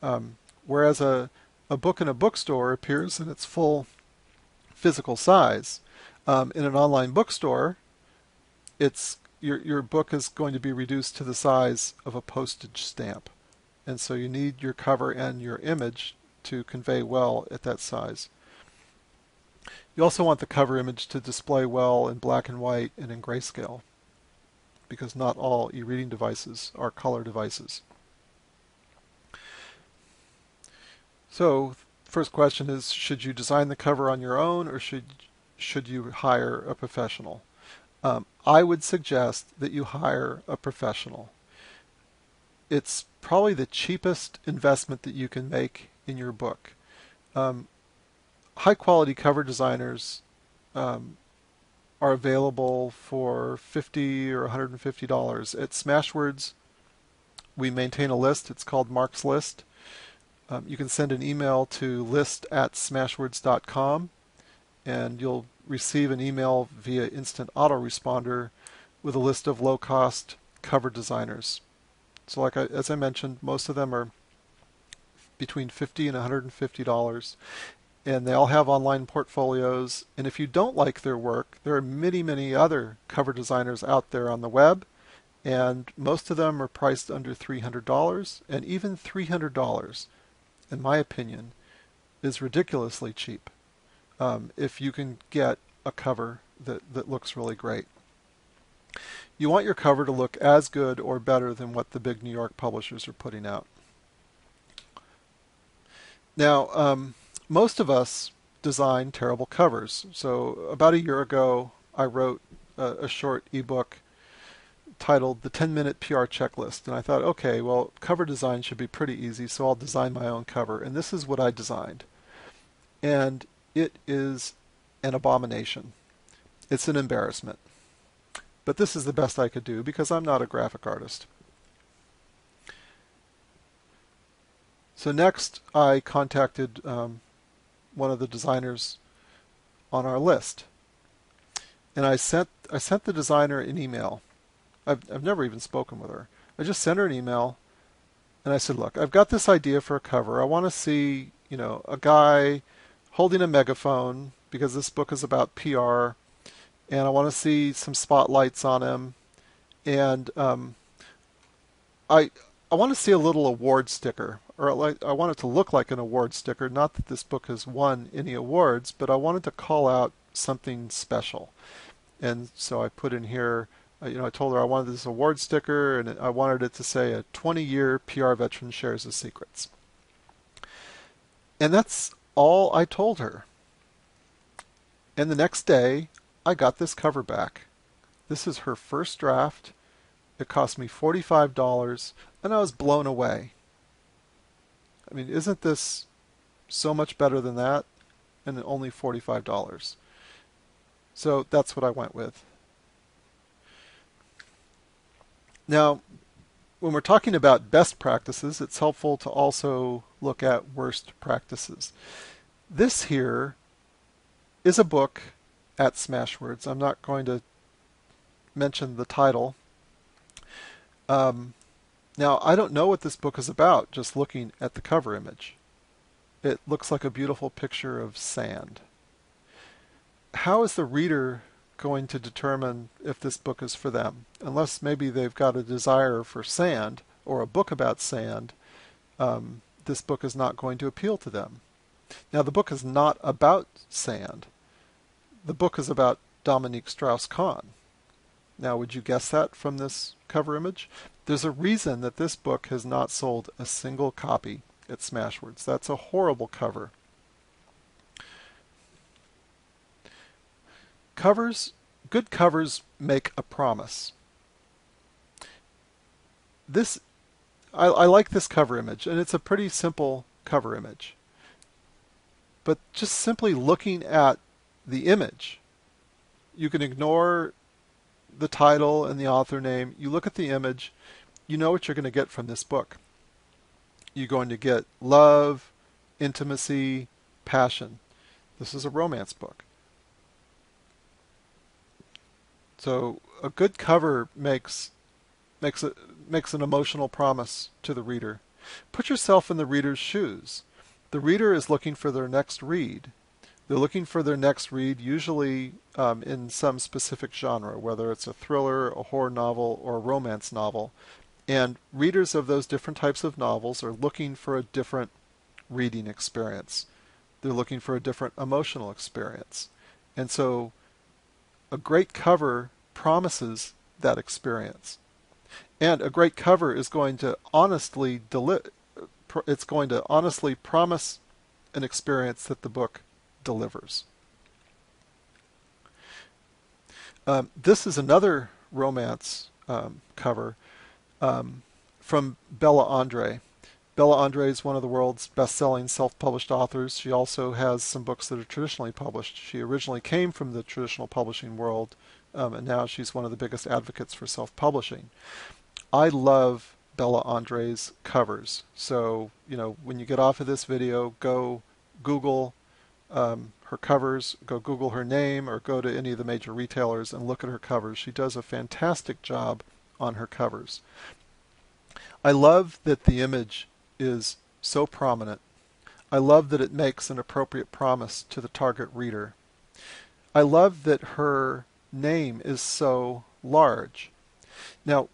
[SPEAKER 1] um, whereas a, a book in a bookstore appears in its full physical size. Um, in an online bookstore, it's your your book is going to be reduced to the size of a postage stamp, and so you need your cover and your image to convey well at that size. You also want the cover image to display well in black and white and in grayscale because not all e-reading devices are color devices. So first question is should you design the cover on your own or should should you hire a professional? Um, I would suggest that you hire a professional. It's probably the cheapest investment that you can make in your book. Um, high quality cover designers um, are available for 50 or 150 dollars at Smashwords. We maintain a list. It's called Mark's List. Um, you can send an email to list at smashwords.com and you'll receive an email via instant autoresponder with a list of low cost cover designers. So like I, as I mentioned, most of them are between 50 and 150 dollars and they all have online portfolios. And if you don't like their work, there are many, many other cover designers out there on the web, and most of them are priced under $300, and even $300, in my opinion, is ridiculously cheap um, if you can get a cover that, that looks really great. You want your cover to look as good or better than what the big New York publishers are putting out. Now, um, most of us design terrible covers. So about a year ago, I wrote a, a short ebook titled The 10 Minute PR Checklist. And I thought, okay, well, cover design should be pretty easy, so I'll design my own cover. And this is what I designed. And it is an abomination. It's an embarrassment. But this is the best I could do because I'm not a graphic artist. So next, I contacted um, one of the designers on our list, and I sent I sent the designer an email. I've I've never even spoken with her. I just sent her an email, and I said, "Look, I've got this idea for a cover. I want to see, you know, a guy holding a megaphone because this book is about PR, and I want to see some spotlights on him, and um, I I want to see a little award sticker, or I want it to look like an award sticker. Not that this book has won any awards, but I wanted to call out something special, and so I put in here. Uh, you know, I told her I wanted this award sticker, and I wanted it to say a 20-year PR veteran shares his secrets. And that's all I told her. And the next day, I got this cover back. This is her first draft. It cost me $45, and I was blown away. I mean, isn't this so much better than that? And only $45. So that's what I went with. Now, when we're talking about best practices, it's helpful to also look at worst practices. This here is a book at Smashwords. I'm not going to mention the title. Um, now, I don't know what this book is about just looking at the cover image. It looks like a beautiful picture of sand. How is the reader going to determine if this book is for them? Unless maybe they've got a desire for sand or a book about sand, um, this book is not going to appeal to them. Now, the book is not about sand. The book is about Dominique Strauss-Kahn. Now, would you guess that from this cover image? There's a reason that this book has not sold a single copy at Smashwords. That's a horrible cover. Covers, good covers make a promise. This, I, I like this cover image, and it's a pretty simple cover image but just simply looking at the image, you can ignore the title and the author name. You look at the image, you know what you're going to get from this book. You're going to get love, intimacy, passion. This is a romance book. So a good cover makes makes a, makes an emotional promise to the reader. Put yourself in the reader's shoes. The reader is looking for their next read. They're looking for their next read, usually um, in some specific genre, whether it's a thriller, a horror novel, or a romance novel. And readers of those different types of novels are looking for a different reading experience. They're looking for a different emotional experience. And so a great cover promises that experience. And a great cover is going to honestly deliver it's going to honestly promise an experience that the book delivers. Um, this is another romance um, cover um, from Bella Andre. Bella Andre is one of the world's best-selling self-published authors. She also has some books that are traditionally published. She originally came from the traditional publishing world, um, and now she's one of the biggest advocates for self-publishing. I love Bella Andre's covers. So, you know, when you get off of this video, go Google um, her covers, go Google her name, or go to any of the major retailers and look at her covers. She does a fantastic job on her covers. I love that the image is so prominent. I love that it makes an appropriate promise to the target reader. I love that her name is so large. Now,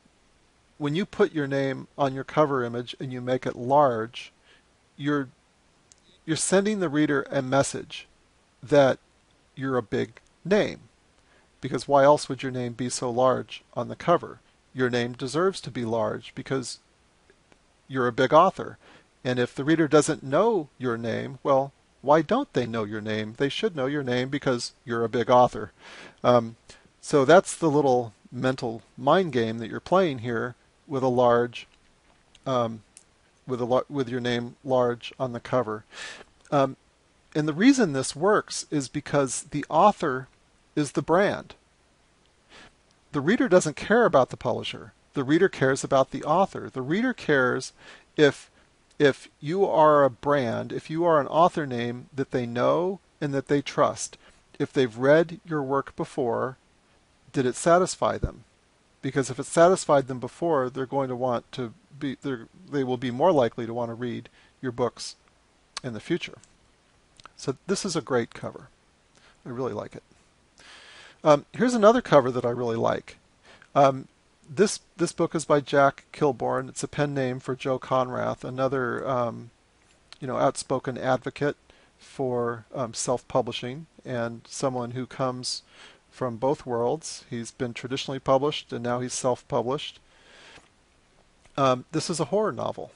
[SPEAKER 1] when you put your name on your cover image and you make it large, you're you're sending the reader a message that you're a big name. because why else would your name be so large on the cover? Your name deserves to be large because you're a big author. And if the reader doesn't know your name, well, why don't they know your name? They should know your name because you're a big author. Um, so that's the little mental mind game that you're playing here with a large, um, with a with your name large on the cover. Um, and the reason this works is because the author is the brand. The reader doesn't care about the publisher. The reader cares about the author. The reader cares if if you are a brand, if you are an author name that they know and that they trust, if they've read your work before, did it satisfy them? Because if it satisfied them before, they're going to want to be they will be more likely to want to read your books in the future. So this is a great cover. I really like it. Um, here's another cover that I really like. Um, this this book is by Jack Kilborn. It's a pen name for Joe Konrath, another um, you know outspoken advocate for um, self-publishing and someone who comes from both worlds. He's been traditionally published and now he's self-published. Um, this is a horror novel,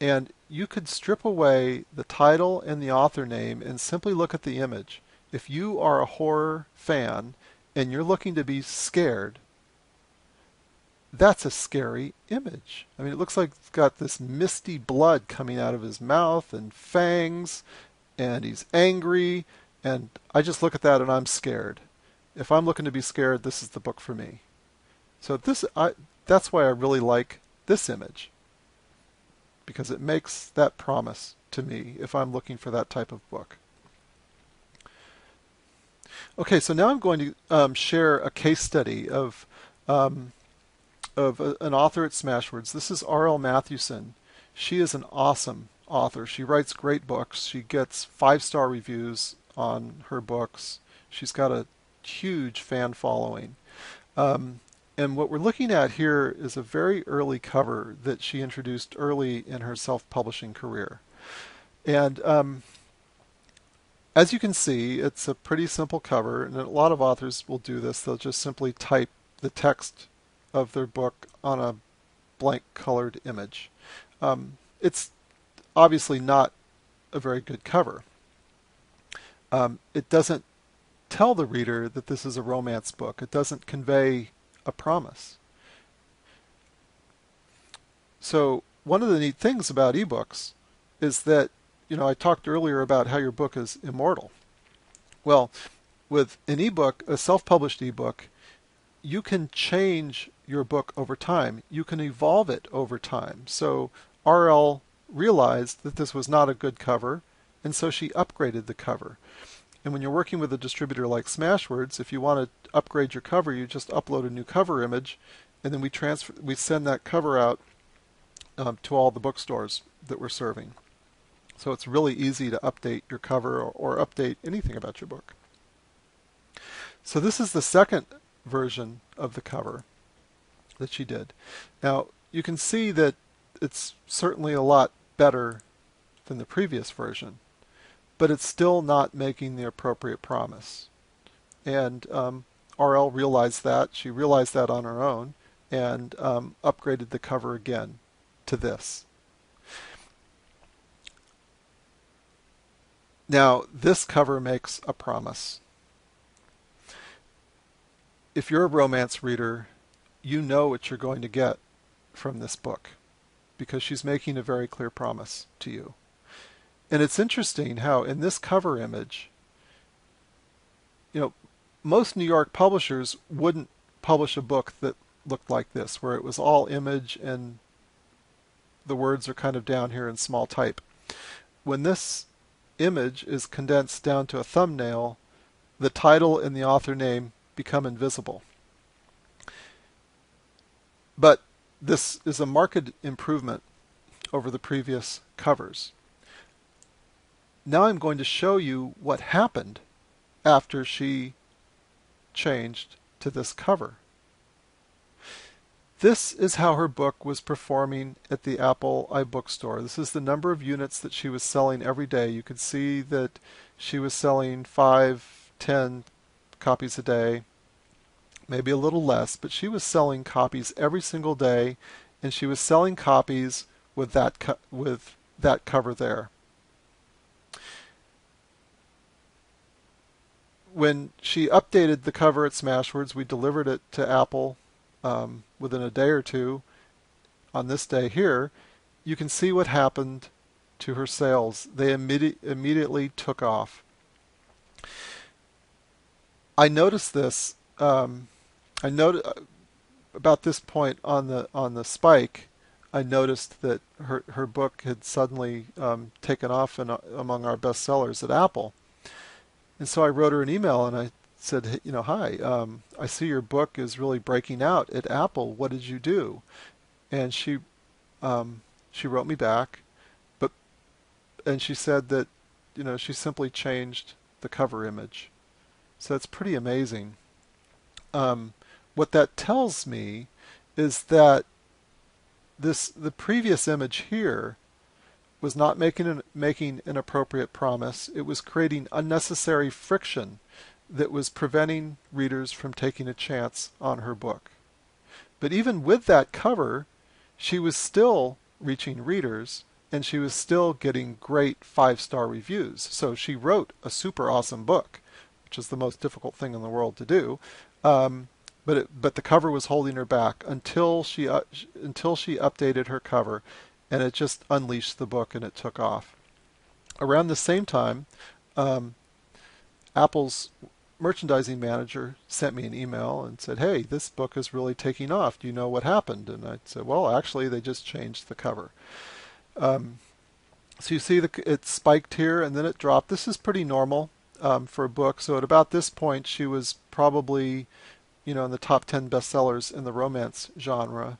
[SPEAKER 1] and you could strip away the title and the author name and simply look at the image. If you are a horror fan and you're looking to be scared that's a scary image. I mean, it looks like it's got this misty blood coming out of his mouth and fangs, and he's angry. And I just look at that and I'm scared. If I'm looking to be scared, this is the book for me. So this, I, that's why I really like this image, because it makes that promise to me if I'm looking for that type of book. Okay, so now I'm going to um, share a case study of um, of a, an author at Smashwords. This is R.L. Mathewson. She is an awesome author. She writes great books. She gets five star reviews on her books. She's got a huge fan following. Um, and what we're looking at here is a very early cover that she introduced early in her self publishing career. And um, as you can see, it's a pretty simple cover, and a lot of authors will do this. They'll just simply type the text of their book on a blank colored image. Um, it's obviously not a very good cover. Um, it doesn't tell the reader that this is a romance book. It doesn't convey a promise. So one of the neat things about ebooks is that, you know, I talked earlier about how your book is immortal. Well, with an ebook, a self-published ebook, you can change your book over time. You can evolve it over time. So RL realized that this was not a good cover, and so she upgraded the cover. And when you're working with a distributor like Smashwords, if you want to upgrade your cover, you just upload a new cover image, and then we transfer, we send that cover out um, to all the bookstores that we're serving. So it's really easy to update your cover or, or update anything about your book. So this is the second version of the cover that she did. Now, you can see that it's certainly a lot better than the previous version, but it's still not making the appropriate promise. And um, RL realized that. She realized that on her own and um, upgraded the cover again to this. Now, this cover makes a promise if you're a romance reader, you know what you're going to get from this book because she's making a very clear promise to you. And it's interesting how in this cover image, you know, most New York publishers wouldn't publish a book that looked like this, where it was all image and the words are kind of down here in small type. When this image is condensed down to a thumbnail, the title and the author name become invisible. But this is a marked improvement over the previous covers. Now I'm going to show you what happened after she changed to this cover. This is how her book was performing at the Apple iBookstore. This is the number of units that she was selling every day. You could see that she was selling 5, 10, copies a day, maybe a little less, but she was selling copies every single day, and she was selling copies with that co- with that cover there. When she updated the cover at Smashwords, we delivered it to Apple um, within a day or two. On this day here, you can see what happened to her sales. They immedi- immediately took off. I noticed this. Um, I noted uh, about this point on the on the spike. I noticed that her her book had suddenly um, taken off in, uh, among our bestsellers at Apple, and so I wrote her an email and I said, you know, hi, um, I see your book is really breaking out at Apple. What did you do? And she um, she wrote me back, but and she said that you know she simply changed the cover image. So it's pretty amazing. Um, what that tells me is that this the previous image here was not making an, making an appropriate promise. It was creating unnecessary friction that was preventing readers from taking a chance on her book. But even with that cover, she was still reaching readers and she was still getting great five star reviews. So she wrote a super awesome book which is the most difficult thing in the world to do. Um, but it, but the cover was holding her back until she uh, until she updated her cover, and it just unleashed the book and it took off. Around the same time, um, Apple's merchandising manager sent me an email and said, "Hey, this book is really taking off. Do you know what happened?" And I said, "Well, actually, they just changed the cover." Um, so you see the, it spiked here and then it dropped. This is pretty normal um, for a book. So at about this point, she was probably, you know, in the top 10 bestsellers in the romance genre.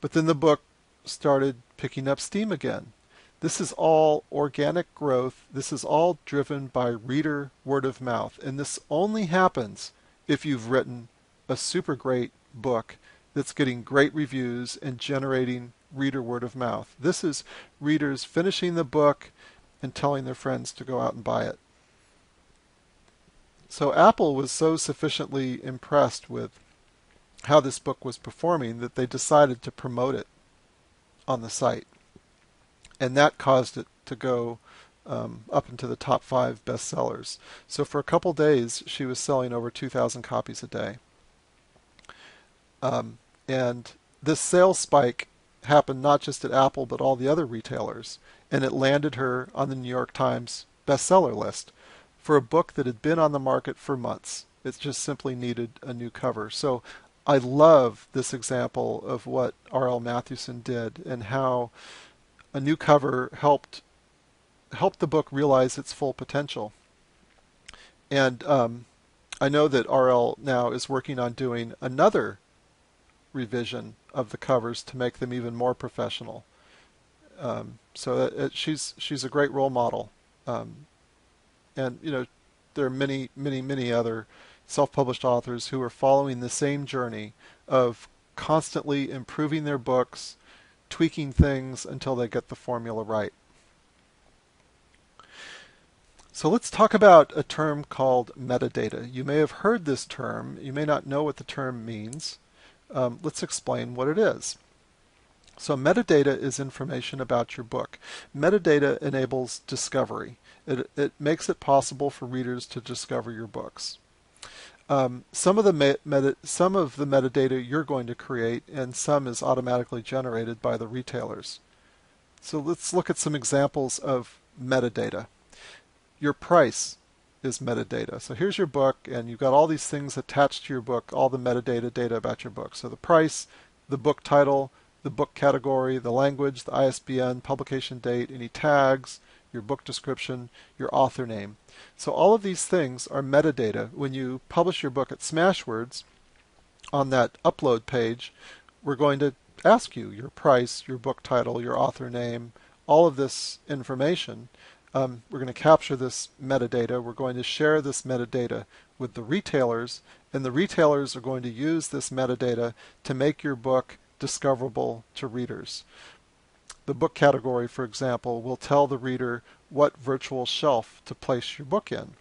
[SPEAKER 1] But then the book started picking up steam again. This is all organic growth. This is all driven by reader word of mouth. And this only happens if you've written a super great book that's getting great reviews and generating reader word of mouth. This is readers finishing the book and telling their friends to go out and buy it. So Apple was so sufficiently impressed with how this book was performing that they decided to promote it on the site. And that caused it to go um, up into the top five bestsellers. So for a couple days, she was selling over 2,000 copies a day. Um, and this sales spike happened not just at Apple, but all the other retailers. And it landed her on the New York Times bestseller list for a book that had been on the market for months. It just simply needed a new cover. So I love this example of what R.L. Mathewson did and how a new cover helped helped the book realize its full potential. And um, I know that R.L. now is working on doing another revision of the covers to make them even more professional. Um, so it, she's she's a great role model um, and you know there are many, many, many other self-published authors who are following the same journey of constantly improving their books, tweaking things until they get the formula right. So let's talk about a term called metadata. You may have heard this term. You may not know what the term means. Um, let's explain what it is. So metadata is information about your book. Metadata enables discovery. It, it makes it possible for readers to discover your books. Um, some of the meta, some of the metadata you're going to create, and some is automatically generated by the retailers. So let's look at some examples of metadata. Your price is metadata. So here's your book, and you've got all these things attached to your book, all the metadata data about your book. So the price, the book title, the book category, the language, the ISBN, publication date, any tags, your book description, your author name. So all of these things are metadata. When you publish your book at Smashwords, on that upload page, we're going to ask you your price, your book title, your author name, all of this information. Um, we're going to capture this metadata. We're going to share this metadata with the retailers, and the retailers are going to use this metadata to make your book discoverable to readers. The book category, for example, will tell the reader what virtual shelf to place your book in.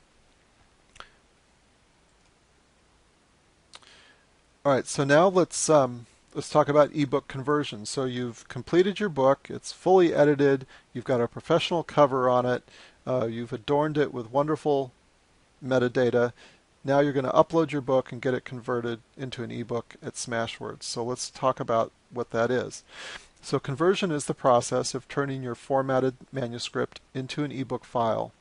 [SPEAKER 1] All right, so now let's um, let's talk about ebook conversion. So you've completed your book; it's fully edited. You've got a professional cover on it. Uh, you've adorned it with wonderful metadata. Now you're going to upload your book and get it converted into an ebook at Smashwords. So let's talk about what that is. So conversion is the process of turning your formatted manuscript into an ebook file.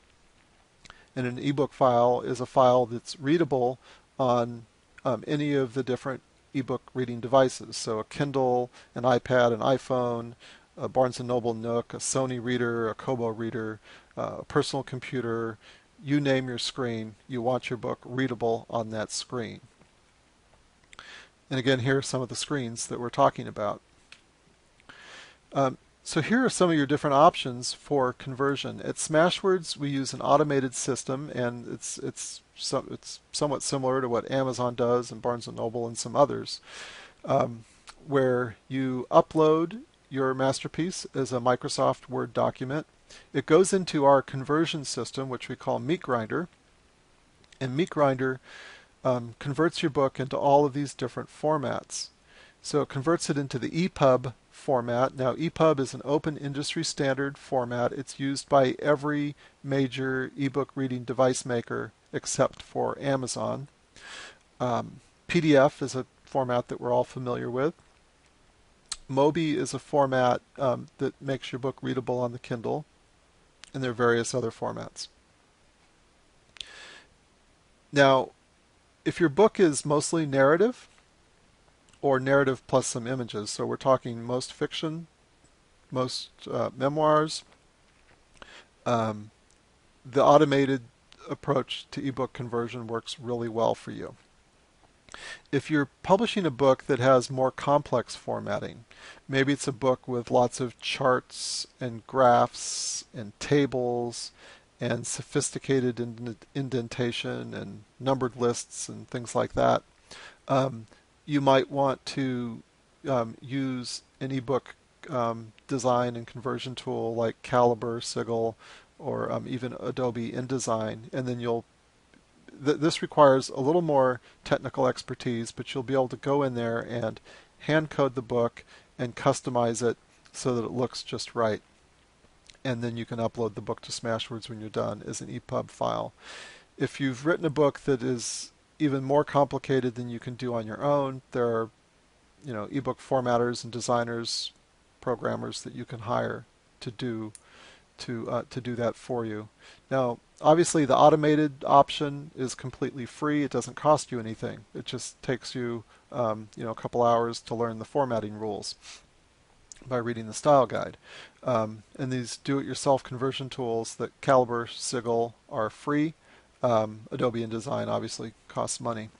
[SPEAKER 1] And an ebook file is a file that's readable on um, any of the different ebook reading devices. So a Kindle, an iPad, an iPhone, a Barnes & Noble Nook, a Sony reader, a Kobo reader, uh, a personal computer, you name your screen, you want your book readable on that screen. And again, here are some of the screens that we're talking about. Um, so here are some of your different options for conversion. At Smashwords, we use an automated system, and it's it's so, it's somewhat similar to what Amazon does and Barnes & Noble and some others, um, where you upload your masterpiece as a Microsoft Word document. It goes into our conversion system, which we call MeatGrinder, and MeatGrinder um, converts your book into all of these different formats. So it converts it into the EPUB format. Now EPUB is an open industry standard format. It's used by every major ebook reading device maker except for Amazon. Um, PDF is a format that we're all familiar with. Mobi is a format um, that makes your book readable on the Kindle, and there are various other formats. Now, if your book is mostly narrative, or narrative plus some images. So we're talking most fiction, most uh, memoirs. Um, the automated approach to ebook conversion works really well for you. If you're publishing a book that has more complex formatting, maybe it's a book with lots of charts and graphs and tables and sophisticated indentation and numbered lists and things like that, um, you might want to um, use an ebook um, design and conversion tool like Calibre, Sigil, or um, even Adobe InDesign, and then you'll. Th- this requires a little more technical expertise, but you'll be able to go in there and hand code the book and customize it so that it looks just right. And then you can upload the book to Smashwords when you're done as an EPUB file. If you've written a book that is even more complicated than you can do on your own. There are, you know, ebook formatters and designers, programmers that you can hire to do to uh, to do that for you. Now, obviously, the automated option is completely free. It doesn't cost you anything. It just takes you, um, you know, a couple hours to learn the formatting rules by reading the style guide. Um, and these do-it-yourself conversion tools that Calibre, Sigil are free. Um, Adobe InDesign obviously costs money.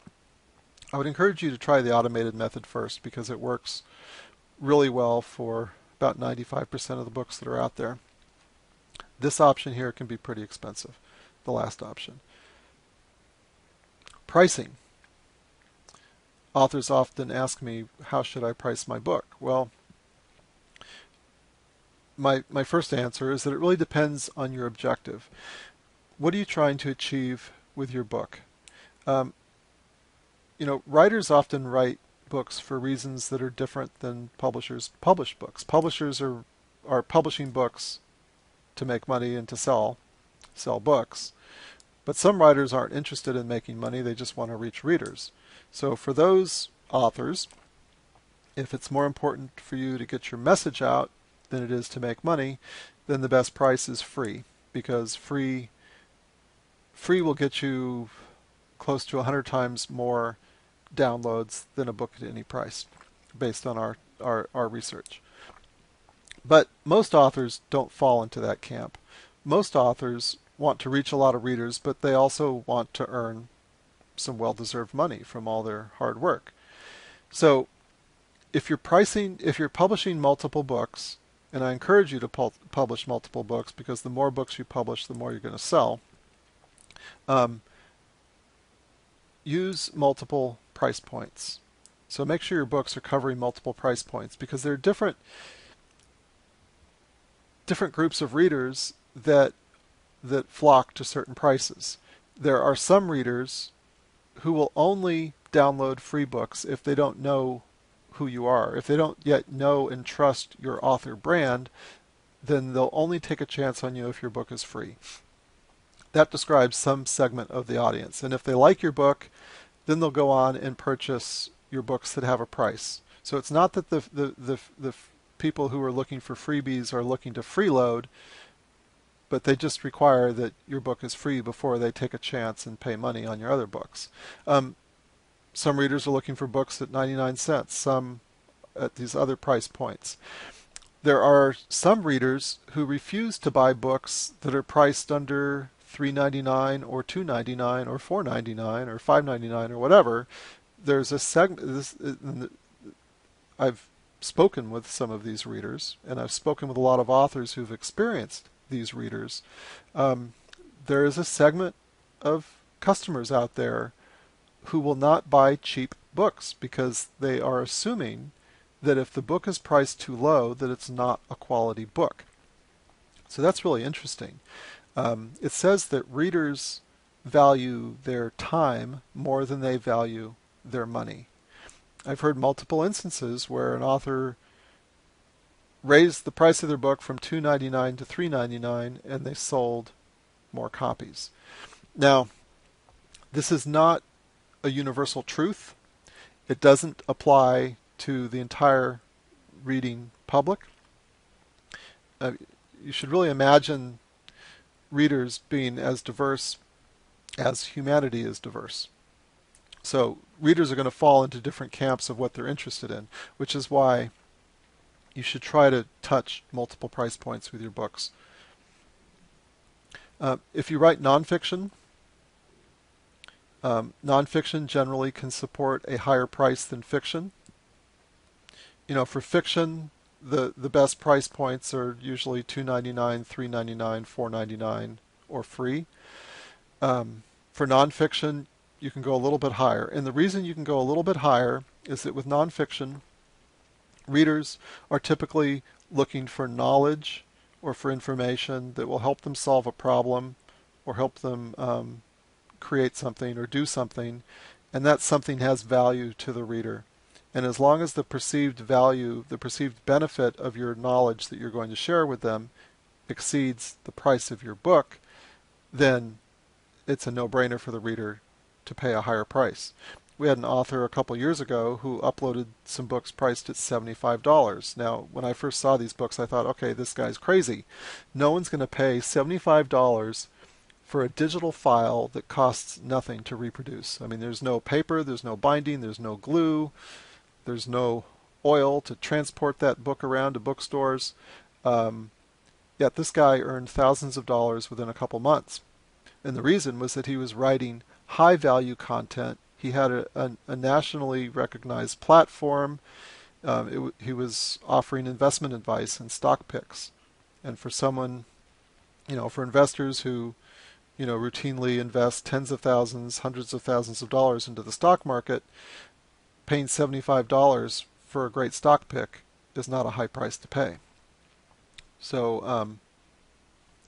[SPEAKER 1] I would encourage you to try the automated method first because it works really well for about 95% of the books that are out there. This option here can be pretty expensive, the last option. Pricing. Authors often ask me, how should I price my book? Well, my, my first answer is that it really depends on your objective what are you trying to achieve with your book? Um, you know, writers often write books for reasons that are different than publishers publish books. Publishers are are publishing books to make money and to sell sell books. But some writers aren't interested in making money, they just want to reach readers. So for those authors, if it's more important for you to get your message out than it is to make money, then the best price is free because free free will get you close to 100 times more downloads than a book at any price based on our, our, our research. But most authors don't fall into that camp. Most authors want to reach a lot of readers, but they also want to earn some well-deserved money from all their hard work. So if you're pricing, if you're publishing multiple books, and I encourage you to pu- publish multiple books because the more books you publish, the more you're going to sell. Um, use multiple price points. So make sure your books are covering multiple price points because there are different different groups of readers that that flock to certain prices. There are some readers who will only download free books if they don't know who you are. If they don't yet know and trust your author brand, then they'll only take a chance on you if your book is free. That describes some segment of the audience. And if they like your book, then they'll go on and purchase your books that have a price. So it's not that the the the, the people who are looking for freebies are looking to freeload, but they just require that your book is free before they take a chance and pay money on your other books. Um, some readers are looking for books at 99 cents, some at these other price points. There are some readers who refuse to buy books that are priced under 3.99 or 2.99 or 4.99 or 5.99 or whatever. There's a segment. This, I've spoken with some of these readers, and I've spoken with a lot of authors who've experienced these readers. Um, there is a segment of customers out there who will not buy cheap books because they are assuming that if the book is priced too low, that it's not a quality book. So that's really interesting. Um, it says that readers value their time more than they value their money. I've heard multiple instances where an author raised the price of their book from $2.99 to $3.99 and they sold more copies. Now, this is not a universal truth. It doesn't apply to the entire reading public. Uh, you should really imagine readers being as diverse as humanity is diverse. So readers are going to fall into different camps of what they're interested in, which is why you should try to touch multiple price points with your books. Uh, if you write nonfiction, um, nonfiction generally can support a higher price than fiction you know, for fiction, the the best price points are usually two ninety nine, three ninety nine, four ninety nine, or free. Um, for nonfiction, you can go a little bit higher, and the reason you can go a little bit higher is that with nonfiction, readers are typically looking for knowledge or for information that will help them solve a problem or help them um, create something or do something, and that something has value to the reader. And as long as the perceived value, the perceived benefit of your knowledge that you're going to share with them exceeds the price of your book, then it's a no-brainer for the reader to pay a higher price. We had an author a couple years ago who uploaded some books priced at $75. Now, when I first saw these books, I thought, okay, this guy's crazy. No one's going to pay $75 for a digital file that costs nothing to reproduce. I mean, there's no paper, there's no binding, there's no glue, there's no oil to transport that book around to bookstores. Um, yet this guy earned thousands of dollars within a couple months. And the reason was that he was writing high value content. He had a, a, a nationally recognized platform. Um, it, he was offering investment advice and stock picks. And for someone, you know, for investors who, you know, routinely invest tens of thousands, hundreds of thousands of dollars into the stock market, paying $75 for a great stock pick is not a high price to pay. So um,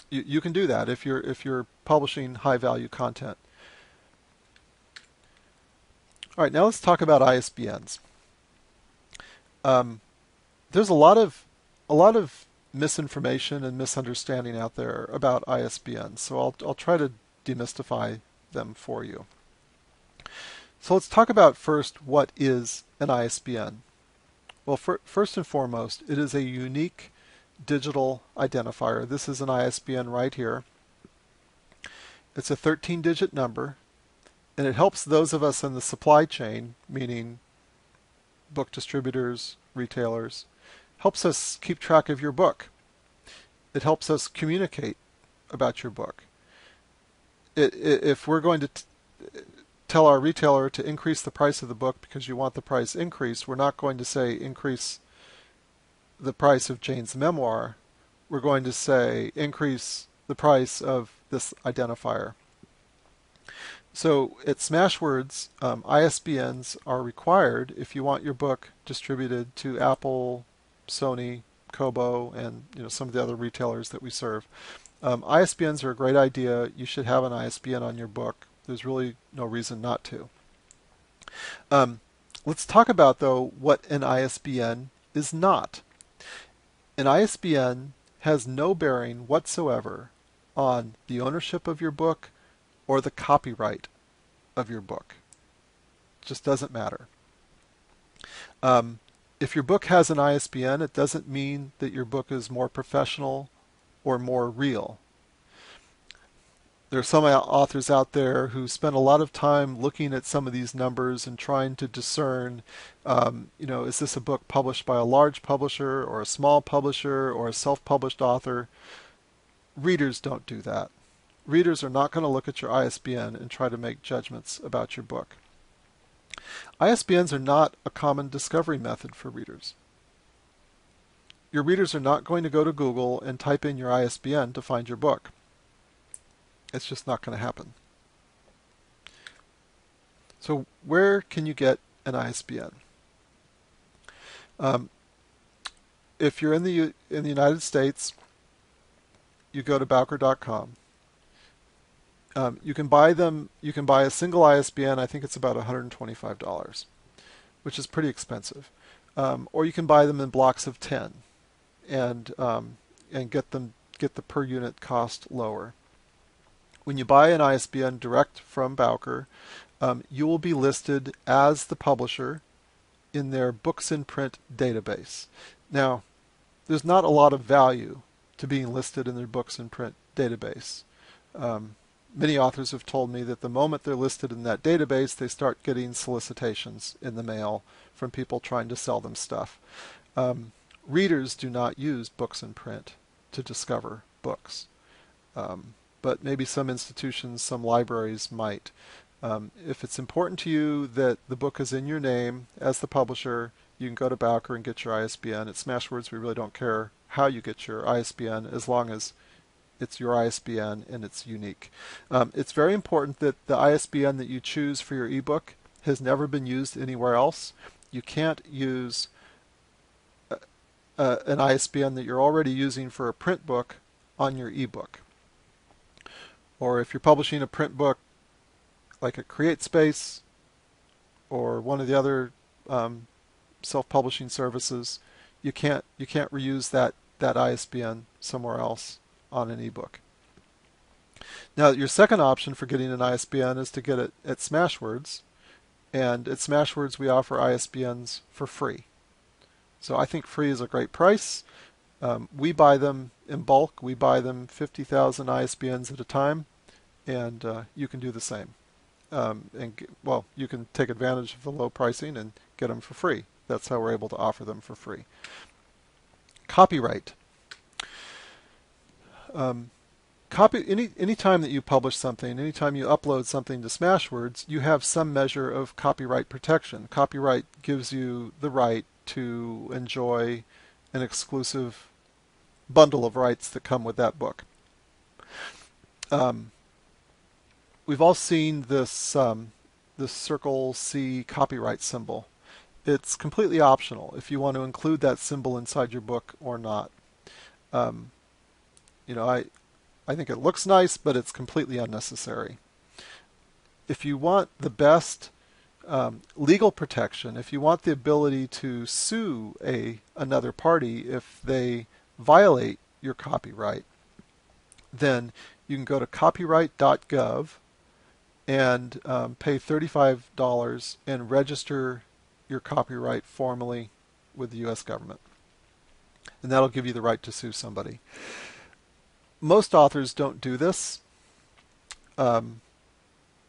[SPEAKER 1] you, you can do that if you're if you're publishing high value content. All right, now let's talk about ISBNs. Um, there's a lot of a lot of misinformation and misunderstanding out there about ISBNs, so I'll I'll try to demystify them for you. So let's talk about first what is an ISBN. Well, for, first and foremost, it is a unique digital identifier. This is an ISBN right here. It's a 13-digit number, and it helps those of us in the supply chain, meaning book distributors, retailers, helps us keep track of your book. It helps us communicate about your book. It, it, if we're going to tell our retailer to increase the price of the book because you want the price increased, we're not going to say increase the price of Jane's memoir. We're going to say increase the price of this identifier. So at Smashwords, um, ISBNs are required if you want your book distributed to Apple, Sony, Kobo, and you know some of the other retailers that we serve. Um, ISBNs are a great idea. You should have an ISBN on your book. There's really no reason not to. Um, let's talk about, though, what an ISBN is not. An ISBN has no bearing whatsoever on the ownership of your book or the copyright of your book. It just doesn't matter. Um, if your book has an ISBN, it doesn't mean that your book is more professional or more real. There are some authors out there who spend a lot of time looking at some of these numbers and trying to discern, um, you know, is this a book published by a large publisher or a small publisher or a self-published author? Readers don't do that. Readers are not going to look at your ISBN and try to make judgments about your book. ISBNs are not a common discovery method for readers. Your readers are not going to go to Google and type in your ISBN to find your book. It's just not going to happen. So where can you get an ISBN? Um, if you're in the in the United States, you go to Bowker.com. Um, you can buy them. You can buy a single ISBN. I think it's about $125, which is pretty expensive. Um, or you can buy them in blocks of 10, and um, and get them get the per unit cost lower. When you buy an ISBN direct from Bowker, um, you will be listed as the publisher in their books in print database. Now, there's not a lot of value to being listed in their books in print database. Um, many authors have told me that the moment they're listed in that database, they start getting solicitations in the mail from people trying to sell them stuff. Um, readers do not use books in print to discover books, um, but maybe some institutions, some libraries might. Um, if it's important to you that the book is in your name as the publisher, you can go to Bowker and get your ISBN. At Smashwords, we really don't care how you get your ISBN as long as it's your ISBN and it's unique. Um, it's very important that the ISBN that you choose for your ebook has never been used anywhere else. You can't use an ISBN that you're already using for a print book on your ebook. Or if you're publishing a print book like at CreateSpace or one of the other um, self-publishing services, you can't you can't reuse that that ISBN somewhere else on an ebook. Now, your second option for getting an ISBN is to get it at Smashwords. And at Smashwords, we offer ISBNs for free. So I think free is a great price. Um, we buy them in bulk. We buy them 50,000 ISBNs at a time, and uh, you can do the same. Um, and well, you can take advantage of the low pricing and get them for free. That's how we're able to offer them for free. Copyright. Um, copy any anytime that you publish something, anytime you upload something to Smashwords, you have some measure of copyright protection. Copyright gives you the right to enjoy an exclusive bundle of rights that come with that book. Um, we've all seen this um, this Circle C copyright symbol. It's completely optional if you want to include that symbol inside your book or not. Um, you know, I, I think it looks nice, but it's completely unnecessary. If you want the best um, legal protection, if you want the ability to sue a another party if they violate your copyright, then you can go to copyright.gov and um, pay $35 and register your copyright formally with the U.S. government. And that'll give you the right to sue somebody most authors don't do this. Um,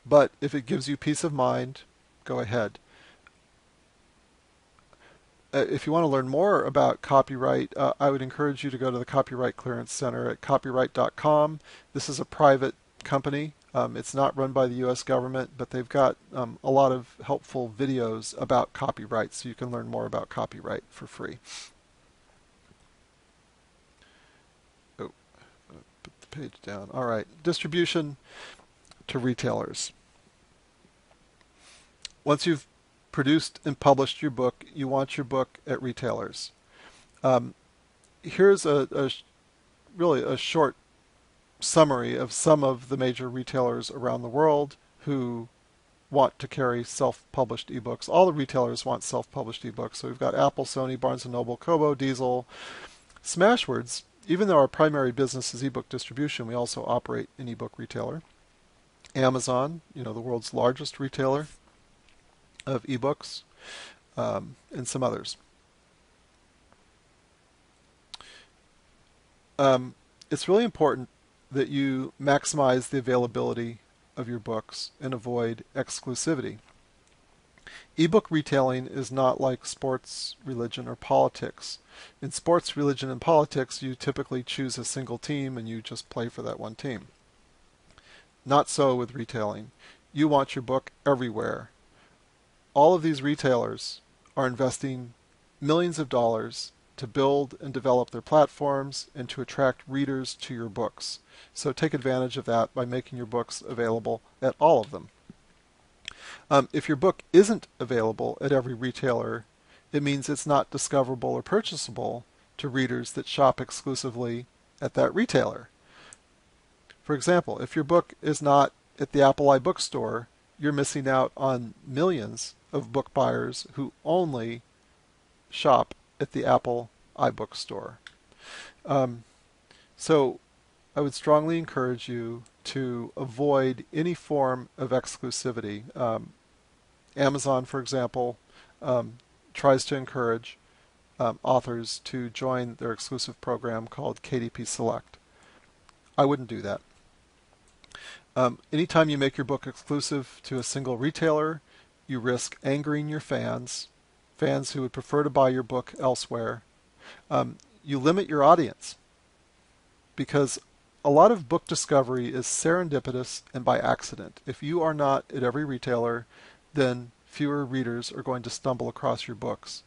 [SPEAKER 1] but if it gives you peace of mind, go ahead. Uh, if you want to learn more about copyright, uh, I would encourage you to go to the Copyright Clearance Center at copyright.com. This is a private company. Um, it's not run by the U.S. government, but they've got um, a lot of helpful videos about copyright, so you can learn more about copyright for free. Oh, put the page down. All right, distribution to retailers. Once you've produced and published your book, you want your book at retailers. Um, here's a, a really a short summary of some of the major retailers around the world who want to carry self-published ebooks. All the retailers want self-published ebooks. So we've got Apple, Sony, Barnes & Noble, Kobo, Diesel, Smashwords. Even though our primary business is ebook distribution, we also operate an ebook retailer. Amazon, you know, the world's largest retailer of ebooks, um, and some others. Um, it's really important that you maximize the availability of your books and avoid exclusivity. Ebook retailing is not like sports, religion, or politics. In sports, religion, and politics, you typically choose a single team and you just play for that one team. Not so with retailing. You want your book everywhere. All of these retailers are investing millions of dollars to build and develop their platforms and to attract readers to your books. So take advantage of that by making your books available at all of them. Um, if your book isn't available at every retailer, it means it's not discoverable or purchasable to readers that shop exclusively at that retailer. For example, if your book is not at the Apple iBookstore, you're missing out on millions of book buyers who only shop at the Apple iBookstore. Um, so I would strongly encourage you to avoid any form of exclusivity. Um, Amazon, for example, um, tries to encourage um, authors to join their exclusive program called KDP Select. I wouldn't do that. Um, anytime you make your book exclusive to a single retailer, you risk angering your fans, fans who would prefer to buy your book elsewhere. Um, you limit your audience because a lot of book discovery is serendipitous and by accident. If you are not at every retailer, then fewer readers are going to stumble across your books.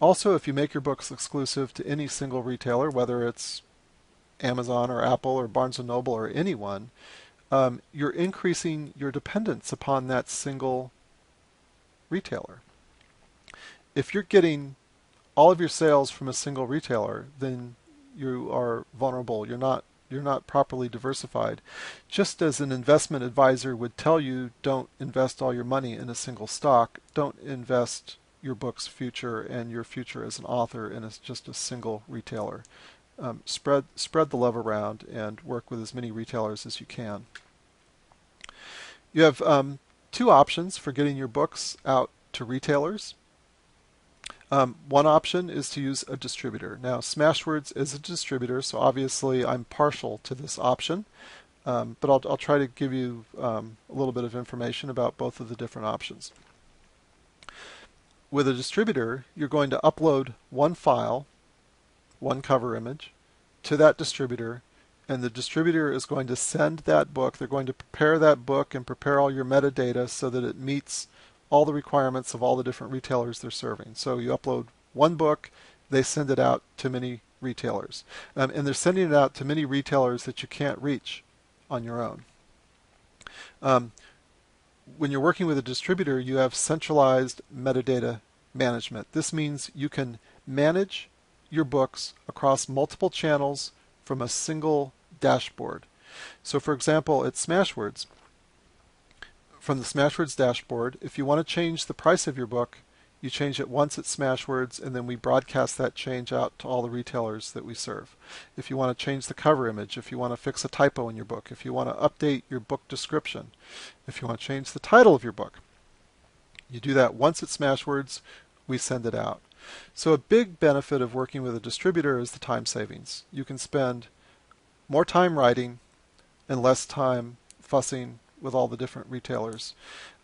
[SPEAKER 1] Also, if you make your books exclusive to any single retailer, whether it's Amazon or Apple or Barnes & Noble or anyone, um, you're increasing your dependence upon that single retailer. If you're getting all of your sales from a single retailer, then you are vulnerable. You're not you're not properly diversified. Just as an investment advisor would tell you don't invest all your money in a single stock, don't invest your book's future and your future as an author in a, just a single retailer. Um, spread spread the love around and work with as many retailers as you can. You have um, two options for getting your books out to retailers. Um, one option is to use a distributor. Now, Smashwords is a distributor, so obviously I'm partial to this option, um, but I'll, I'll, try to give you um, a little bit of information about both of the different options. With a distributor, you're going to upload one file, one cover image, to that distributor, and the distributor is going to send that book. They're going to prepare that book and prepare all your metadata so that it meets all the requirements of all the different retailers they're serving. So you upload one book, they send it out to many retailers. Um, and they're sending it out to many retailers that you can't reach on your own. Um, when you're working with a distributor, you have centralized metadata management. This means you can manage your books across multiple channels from a single dashboard. So for example, at Smashwords, from the Smashwords dashboard. If you want to change the price of your book, you change it once at Smashwords, and then we broadcast that change out to all the retailers that we serve. If you want to change the cover image, if you want to fix a typo in your book, if you want to update your book description, if you want to change the title of your book, you do that once at Smashwords, we send it out. So a big benefit of working with a distributor is the time savings. You can spend more time writing and less time fussing with all the different retailers.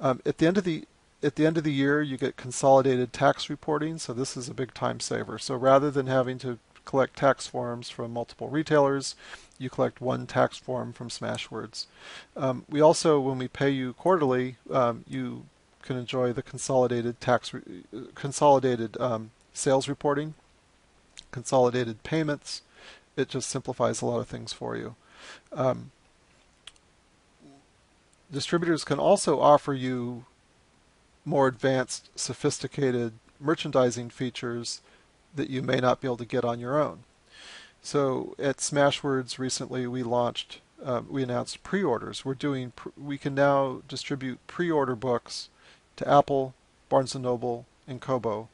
[SPEAKER 1] Um, at the end of the at the end of the year, you get consolidated tax reporting, so this is a big time saver. So rather than having to collect tax forms from multiple retailers, you collect one tax form from Smashwords. Um, we also, when we pay you quarterly, um, you can enjoy the consolidated tax, consolidated um, sales reporting, consolidated payments. It just simplifies a lot of things for you. Um, distributors can also offer you more advanced, sophisticated merchandising features that you may not be able to get on your own. So at Smashwords recently we launched uh, we announced pre-orders. We're doing we can now distribute pre-order books to Apple, Barnes Noble, and Kobo.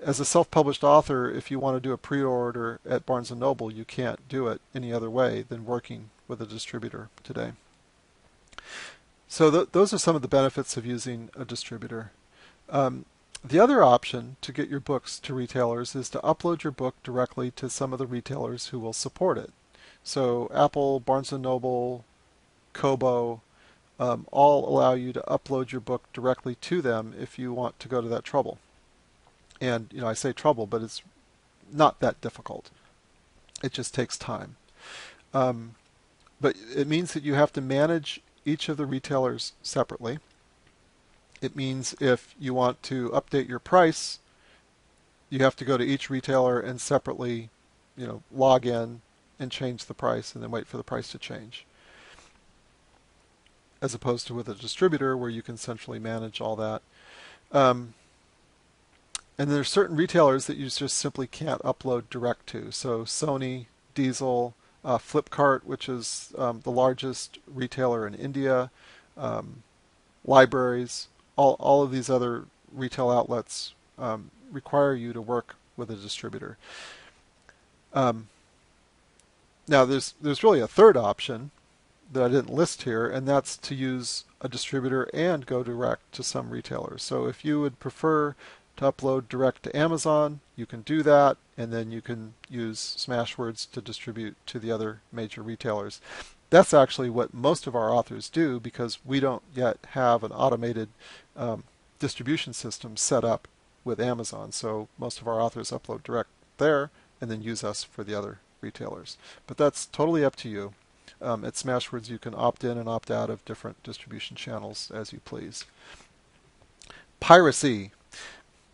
[SPEAKER 1] As a self-published author, if you want to do a pre-order at Barnes Noble, you can't do it any other way than working with a distributor today. So th- those are some of the benefits of using a distributor. Um, the other option to get your books to retailers is to upload your book directly to some of the retailers who will support it. So Apple, Barnes & Noble, Kobo, um, all allow you to upload your book directly to them if you want to go to that trouble. And you know, I say trouble, but it's not that difficult. It just takes time. Um, but it means that you have to manage each of the retailers separately. It means if you want to update your price, you have to go to each retailer and separately, you know, log in and change the price and then wait for the price to change. As opposed to with a distributor where you can centrally manage all that. Um, and there's certain retailers that you just simply can't upload direct to. So Sony, Diesel, uh, Flipkart, which is um, the largest retailer in India, um, libraries, all, all of these other retail outlets um, require you to work with a distributor. Um, now, there's there's really a third option that I didn't list here, and that's to use a distributor and go direct to some retailers. So if you would prefer to upload direct to Amazon, you can do that, and then you can use Smashwords to distribute to the other major retailers. That's actually what most of our authors do because we don't yet have an automated um, distribution system set up with Amazon. So most of our authors upload direct there and then use us for the other retailers. But that's totally up to you. Um, at Smashwords, you can opt in and opt out of different distribution channels as you please. Piracy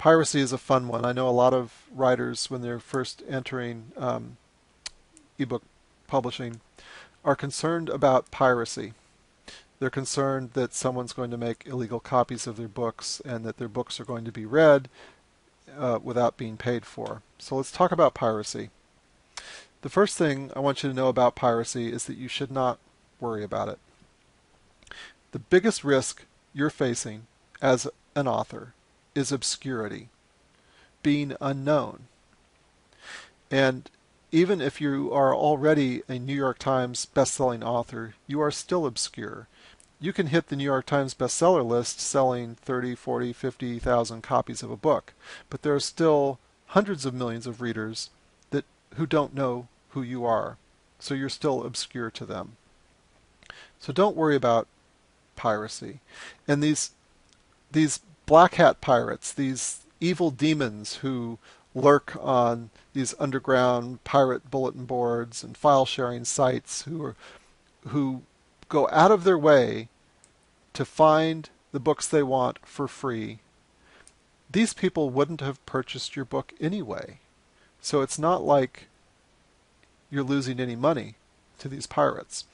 [SPEAKER 1] piracy is a fun one. I know a lot of writers, when they're first entering um, ebook publishing, are concerned about piracy. They're concerned that someone's going to make illegal copies of their books and that their books are going to be read uh, without being paid for. So let's talk about piracy. The first thing I want you to know about piracy is that you should not worry about it. The biggest risk you're facing as an author is obscurity, being unknown. And even if you are already a New York Times bestselling author, you are still obscure. You can hit the New York Times bestseller list selling 30, 40, 50,000 copies of a book, but there are still hundreds of millions of readers that who don't know who you are. So you're still obscure to them. So don't worry about piracy. And these these black hat pirates, these evil demons who lurk on these underground pirate bulletin boards and file sharing sites who are who go out of their way to find the books they want for free. These people wouldn't have purchased your book anyway. So it's not like you're losing any money to these pirates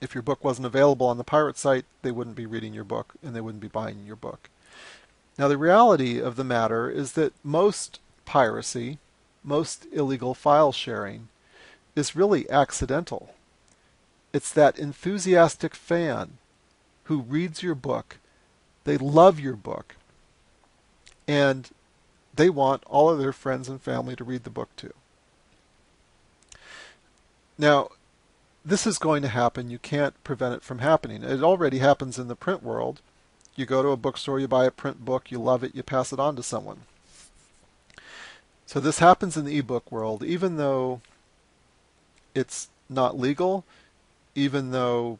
[SPEAKER 1] if your book wasn't available on the pirate site, they wouldn't be reading your book and they wouldn't be buying your book. Now, the reality of the matter is that most piracy, most illegal file sharing, is really accidental. It's that enthusiastic fan who reads your book, they love your book, and they want all of their friends and family to read the book too. Now, this is going to happen. You can't prevent it from happening. It already happens in the print world. You go to a bookstore, you buy a print book, you love it, you pass it on to someone. So this happens in the ebook world, even though it's not legal, even though,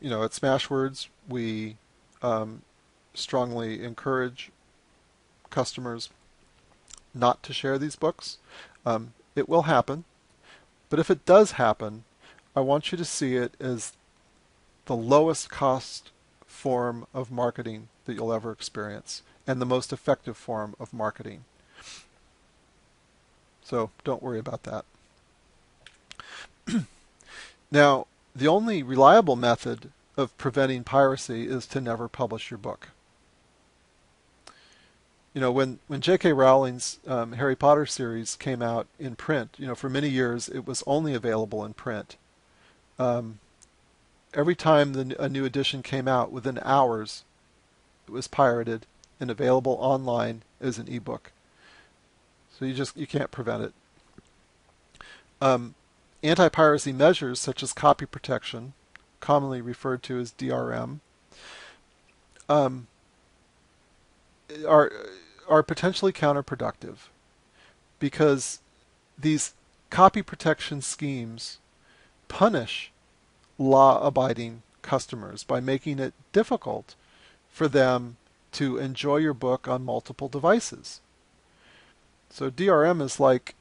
[SPEAKER 1] you know, at Smashwords we um, strongly encourage customers not to share these books. Um, it will happen. But if it does happen, I want you to see it as the lowest cost form of marketing that you'll ever experience and the most effective form of marketing. So don't worry about that. now, the only reliable method of preventing piracy is to never publish your book. You know, when, when J.K. Rowling's um, Harry Potter series came out in print, you know, for many years it was only available in print. Um, every time the, a new edition came out, within hours, it was pirated and available online as an ebook. So you just you can't prevent it. Um, anti-piracy measures such as copy protection, commonly referred to as DRM, um, are are potentially counterproductive because these copy protection schemes punish law-abiding customers by making it difficult for them to enjoy your book on multiple devices. So DRM is like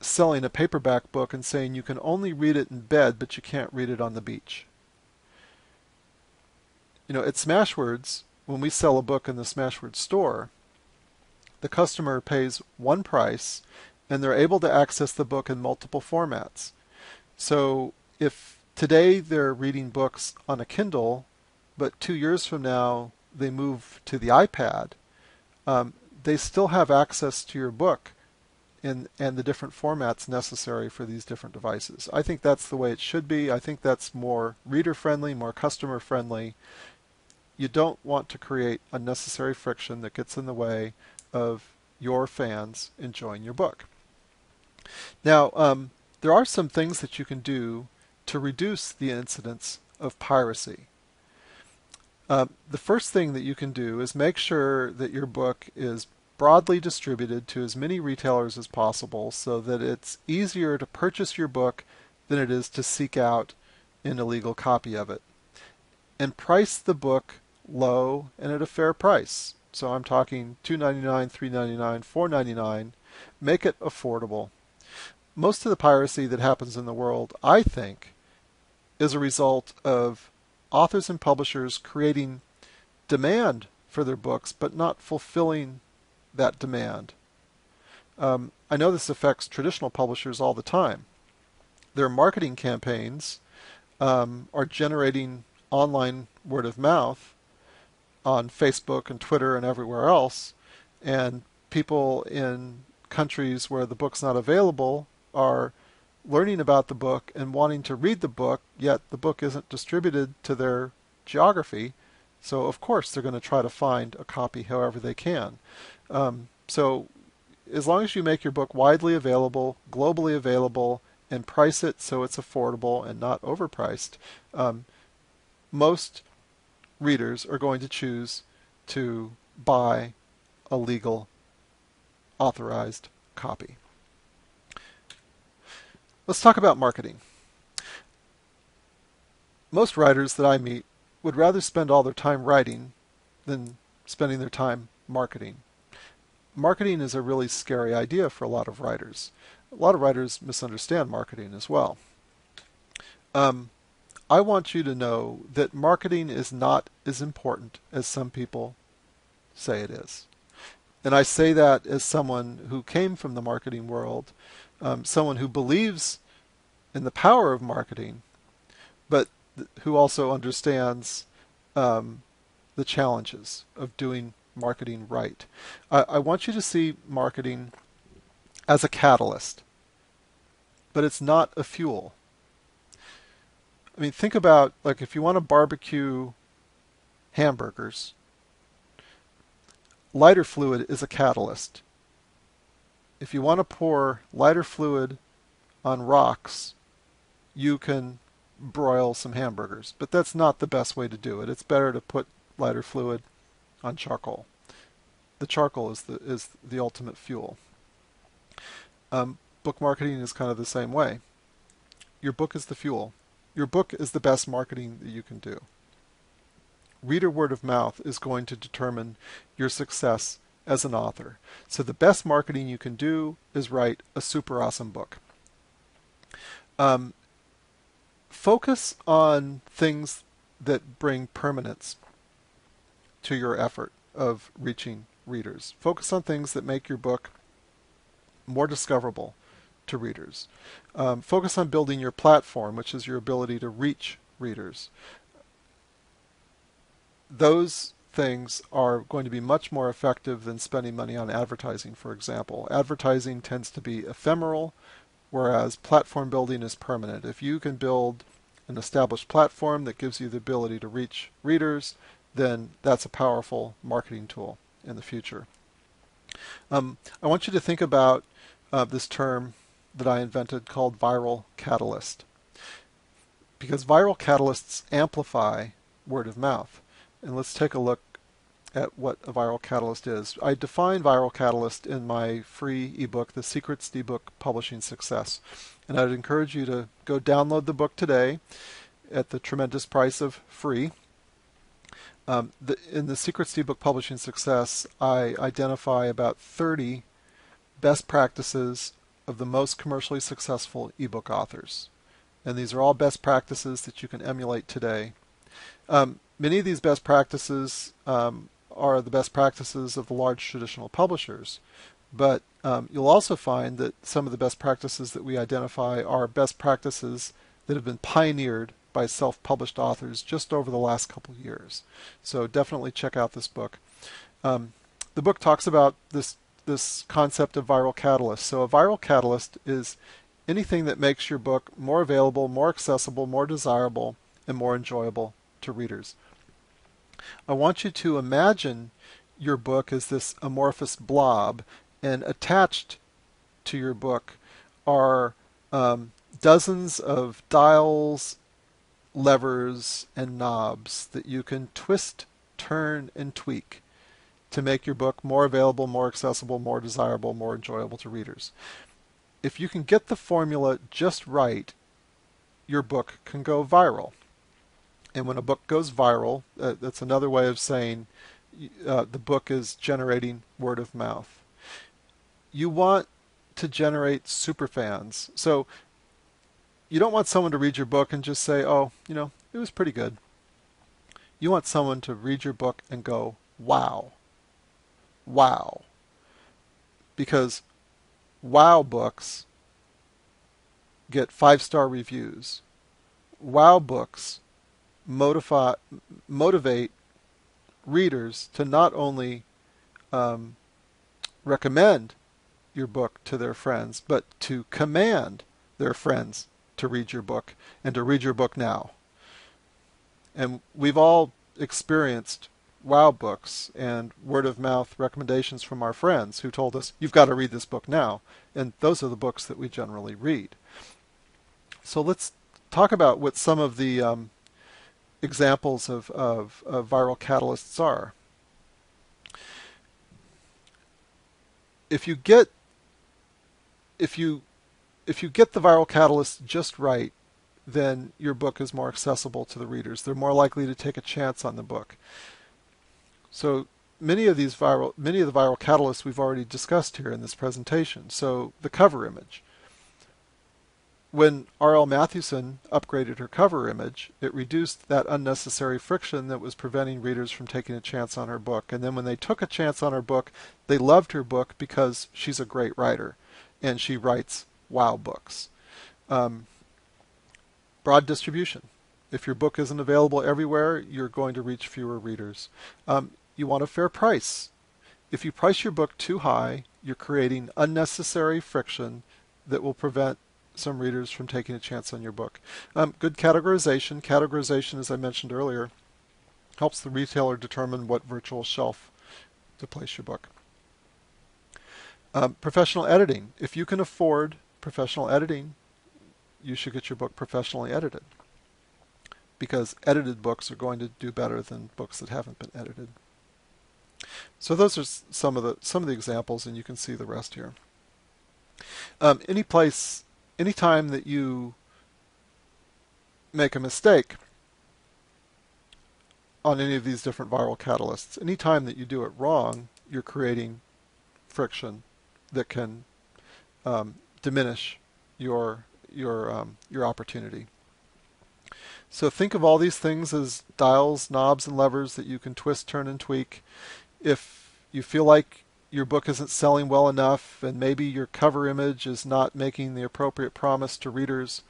[SPEAKER 1] selling a paperback book and saying you can only read it in bed, but you can't read it on the beach. You know, at Smashwords, when we sell a book in the Smashwords store, the customer pays one price and they're able to access the book in multiple formats. So if today they're reading books on a Kindle, but two years from now they move to the iPad, um, they still have access to your book in, and the different formats necessary for these different devices. I think that's the way it should be. I think that's more reader friendly, more customer friendly. You don't want to create unnecessary friction that gets in the way of your fans enjoying your book. Now, um, there are some things that you can do to reduce the incidence of piracy. Uh, the first thing that you can do is make sure that your book is broadly distributed to as many retailers as possible so that it's easier to purchase your book than it is to seek out an illegal copy of it. And price the book low and at a fair price. So I'm talking $2.99, $3.99, $4.99. Make it affordable. Most of the piracy that happens in the world, I think, is a result of authors and publishers creating demand for their books, but not fulfilling that demand. Um, I know this affects traditional publishers all the time. Their marketing campaigns um, are generating online word of mouth on Facebook and Twitter and everywhere else, and people in countries where the book's not available are learning about the book and wanting to read the book, yet the book isn't distributed to their geography. So, of course, they're going to try to find a copy however they can. Um, so, as long as you make your book widely available, globally available, and price it so it's affordable and not overpriced, um, most readers are going to choose to buy a legal, authorized copy. Let's talk about marketing. Most writers that I meet would rather spend all their time writing than spending their time marketing. Marketing is a really scary idea for a lot of writers. A lot of writers misunderstand marketing as well. Um, I want you to know that marketing is not as important as some people say it is. And I say that as someone who came from the marketing world um, someone who believes in the power of marketing, but who also understands um, the challenges of doing marketing right. I, I want you to see marketing as a catalyst, but it's not a fuel. I mean, think about like if you want to barbecue hamburgers, lighter fluid is a catalyst if you want to pour lighter fluid on rocks, you can broil some hamburgers. But that's not the best way to do it. It's better to put lighter fluid on charcoal. The charcoal is the is the ultimate fuel. Um, book marketing is kind of the same way. Your book is the fuel. Your book is the best marketing that you can do. Reader word of mouth is going to determine your success as an author. So the best marketing you can do is write a super awesome book. Um, focus on things that bring permanence to your effort of reaching readers. Focus on things that make your book more discoverable to readers. Um, focus on building your platform, which is your ability to reach readers. Those things are going to be much more effective than spending money on advertising, for example. Advertising tends to be ephemeral, whereas platform building is permanent. If you can build an established platform that gives you the ability to reach readers, then that's a powerful marketing tool in the future. Um, I want you to think about uh, this term that I invented called viral catalyst. Because viral catalysts amplify word of mouth. And let's take a look at what a viral catalyst is. I define viral catalyst in my free ebook, The Secrets to Ebook Publishing Success. And I'd encourage you to go download the book today at the tremendous price of free. Um, the, in the Secrets to Ebook Publishing Success, I identify about 30 best practices of the most commercially successful ebook authors. And these are all best practices that you can emulate today. Um, many of these best practices um, are the best practices of the large traditional publishers. But um, you'll also find that some of the best practices that we identify are best practices that have been pioneered by self-published authors just over the last couple years. So definitely check out this book. Um, the book talks about this this concept of viral catalyst. So a viral catalyst is anything that makes your book more available, more accessible, more desirable, and more enjoyable to readers. I want you to imagine your book as this amorphous blob, and attached to your book are um, dozens of dials, levers, and knobs that you can twist, turn, and tweak to make your book more available, more accessible, more desirable, more enjoyable to readers. If you can get the formula just right, your book can go viral. And when a book goes viral, uh, that's another way of saying uh, the book is generating word of mouth. You want to generate super fans. So you don't want someone to read your book and just say, oh, you know, it was pretty good. You want someone to read your book and go, wow. Wow. Because wow books get five star reviews. Wow books motivate, motivate readers to not only um, recommend your book to their friends, but to command their friends to read your book and to read your book now. And we've all experienced wow books and word of mouth recommendations from our friends who told us, you've got to read this book now. And those are the books that we generally read. So let's talk about what some of the um, examples of, of, of viral catalysts are. If you get if you if you get the viral catalyst just right, then your book is more accessible to the readers. They're more likely to take a chance on the book. So many of these viral many of the viral catalysts we've already discussed here in this presentation. So the cover image when R.L. Mathewson upgraded her cover image, it reduced that unnecessary friction that was preventing readers from taking a chance on her book. And then when they took a chance on her book, they loved her book because she's a great writer and she writes wow books. Um, broad distribution. If your book isn't available everywhere, you're going to reach fewer readers. Um, you want a fair price. If you price your book too high, you're creating unnecessary friction that will prevent some readers from taking a chance on your book. Um, good categorization. Categorization, as I mentioned earlier, helps the retailer determine what virtual shelf to place your book. Um, professional editing. If you can afford professional editing, you should get your book professionally edited because edited books are going to do better than books that haven't been edited. So those are some of the some of the examples, and you can see the rest here. Um, any place anytime that you make a mistake on any of these different viral catalysts, anytime that you do it wrong, you're creating friction that can um, diminish your your um, your opportunity. So think of all these things as dials, knobs, and levers that you can twist, turn, and tweak. If you feel like your book isn't selling well enough and maybe your cover image is not making the appropriate promise to readers,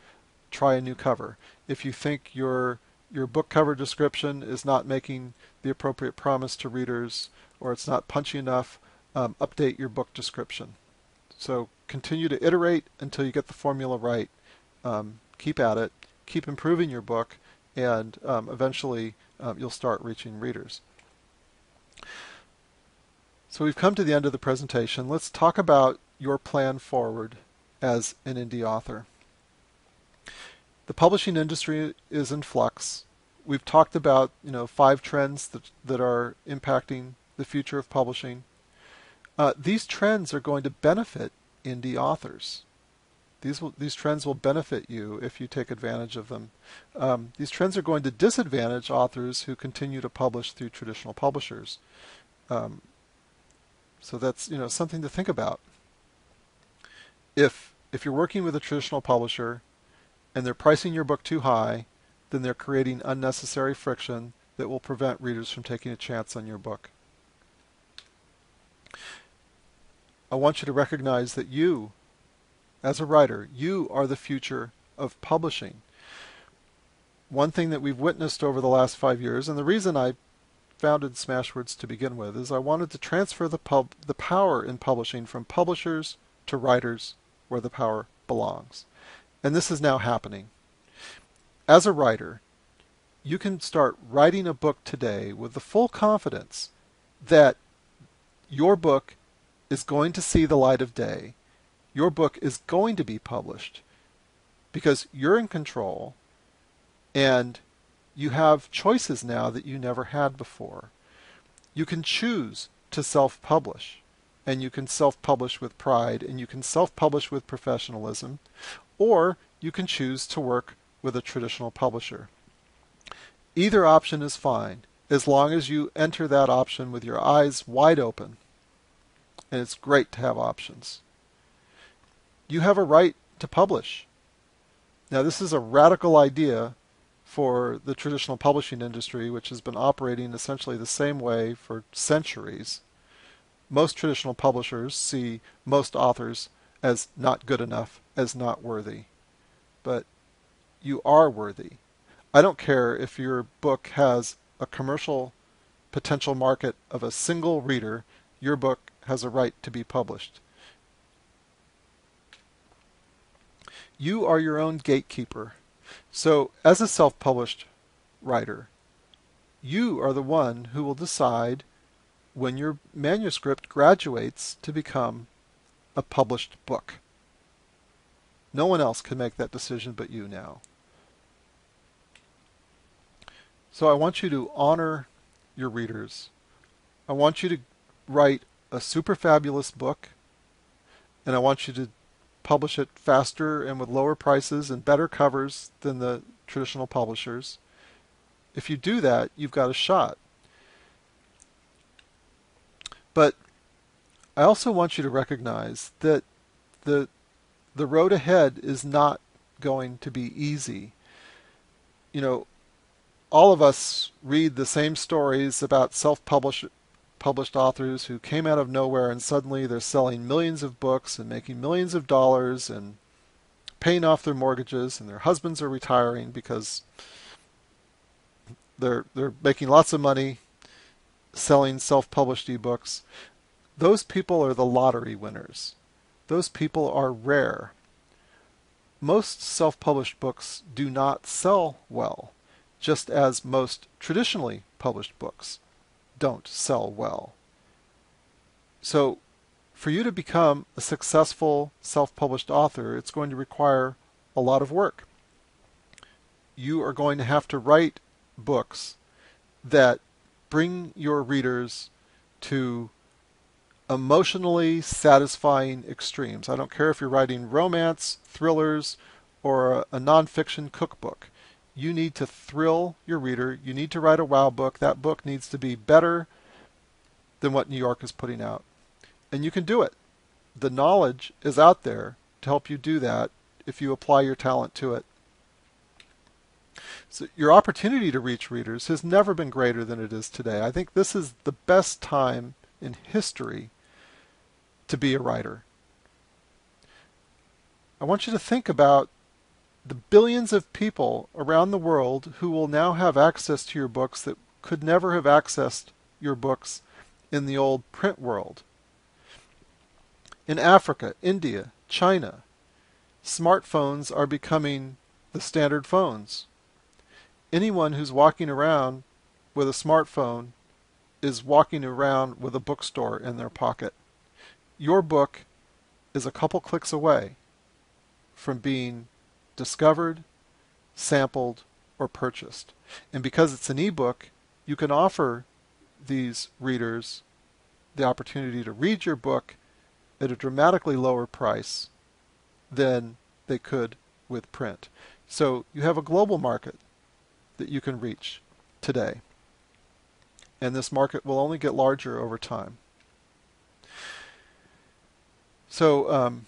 [SPEAKER 1] try a new cover. If you think your your book cover description is not making the appropriate promise to readers or it's not punchy enough, um, update your book description. So continue to iterate until you get the formula right. Um, keep at it keep improving your book, and um, eventually um, you'll start reaching readers. So we've come to the end of the presentation. Let's talk about your plan forward as an indie author. The publishing industry is in flux. We've talked about, you know, five trends that, that are impacting the future of publishing. Uh, these trends are going to benefit indie authors. These will, these trends will benefit you if you take advantage of them. Um, these trends are going to disadvantage authors who continue to publish through traditional publishers. Um, so that's you know something to think about. If if you're working with a traditional publisher and they're pricing your book too high, then they're creating unnecessary friction that will prevent readers from taking a chance on your book. I want you to recognize that you, as a writer, you are the future of publishing. One thing that we've witnessed over the last five years, and the reason I founded Smashwords to begin with, is I wanted to transfer the pub the power in publishing from publishers to writers where the power belongs. And this is now happening. As a writer, you can start writing a book today with the full confidence that your book is going to see the light of day. Your book is going to be published because you're in control and you have choices now that you never had before. You can choose to self-publish and you can self-publish with pride and you can self-publish with professionalism or you can choose to work with a traditional publisher. Either option is fine as long as you enter that option with your eyes wide open and it's great to have options. You have a right to publish. Now, this is a radical idea for the traditional publishing industry, which has been operating essentially the same way for centuries. Most traditional publishers see most authors as not good enough, as not worthy. But you are worthy. I don't care if your book has a commercial potential market of a single reader, your book has a right to be published. You are your own gatekeeper. So, as a self published writer, you are the one who will decide when your manuscript graduates to become a published book. No one else can make that decision but you now. So I want you to honor your readers. I want you to write a super fabulous book and I want you to publish it faster and with lower prices and better covers than the traditional publishers. If you do that, you've got a shot. But I also want you to recognize that the the road ahead is not going to be easy. You know, all of us read the same stories about self-published published authors who came out of nowhere and suddenly they're selling millions of books and making millions of dollars and paying off their mortgages and their husbands are retiring because they're they're making lots of money selling self-published ebooks. Those people are the lottery winners. Those people are rare. Most self-published books do not sell well, just as most traditionally published books don't sell well. So for you to become a successful self-published author, it's going to require a lot of work. You are going to have to write books that bring your readers to emotionally satisfying extremes. I don't care if you're writing romance, thrillers, or a, nonfiction cookbook you need to thrill your reader. You need to write a wow book. That book needs to be better than what New York is putting out. And you can do it. The knowledge is out there to help you do that if you apply your talent to it. So your opportunity to reach readers has never been greater than it is today. I think this is the best time in history to be a writer. I want you to think about the billions of people around the world who will now have access to your books that could never have accessed your books in the old print world. In Africa, India, China, smartphones are becoming the standard phones. Anyone who's walking around with a smartphone is walking around with a bookstore in their pocket. Your book is a couple clicks away from being discovered, sampled, or purchased. And because it's an ebook, you can offer these readers the opportunity to read your book at a dramatically lower price than they could with print. So you have a global market that you can reach today. And this market will only get larger over time. So um,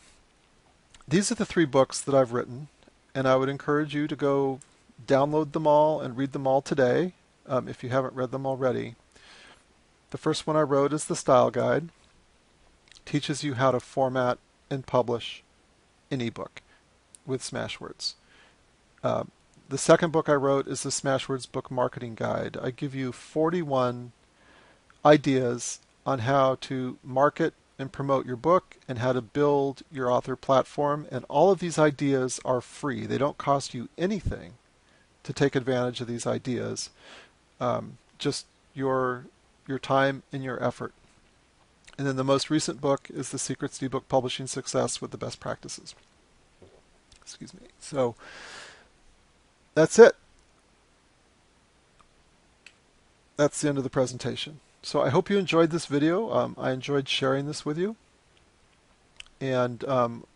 [SPEAKER 1] these are the three books that I've written, and I would encourage you to go download them all and read them all today um, if you haven't read them already. The first one I wrote is the Style Guide. Teaches you how to format and publish an ebook with Smashwords. Uh, the second book I wrote is the Smashwords Book Marketing Guide. I give you 41 ideas on how to market and promote your book and how to build your author platform. And all of these ideas are free. They don't cost you anything to take advantage of these ideas. Um, just your your time and your effort. And then the most recent book is The Secrets to Ebook Publishing Success with the Best Practices. Excuse me. So that's it. That's the end of the presentation. So I hope you enjoyed this video. Um, I enjoyed sharing this with you. And um,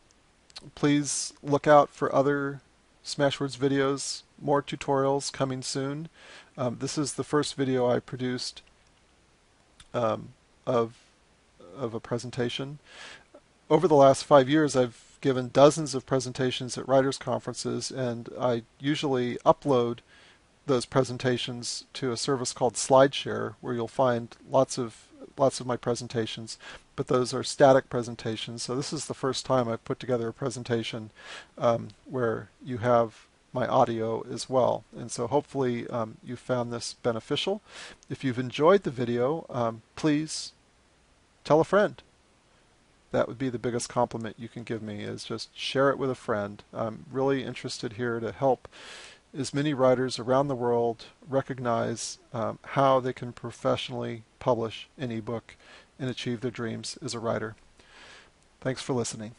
[SPEAKER 1] please look out for other Smashwords videos, more tutorials coming soon. Um, this is the first video I produced um, of, of a presentation. Over the last five years, I've given dozens of presentations at writers' conferences, and I usually upload those presentations to a service called SlideShare, where you'll find lots of lots of my presentations, but those are static presentations. So this is the first time I've put together a presentation um, where you have my audio as well. And so hopefully um, you found this beneficial. If you've enjoyed the video, um, please tell a friend. That would be the biggest compliment you can give me is just share it with a friend. I'm really interested here to help as many writers around the world recognize um, how they can professionally publish an ebook and achieve their dreams as a writer. Thanks for listening.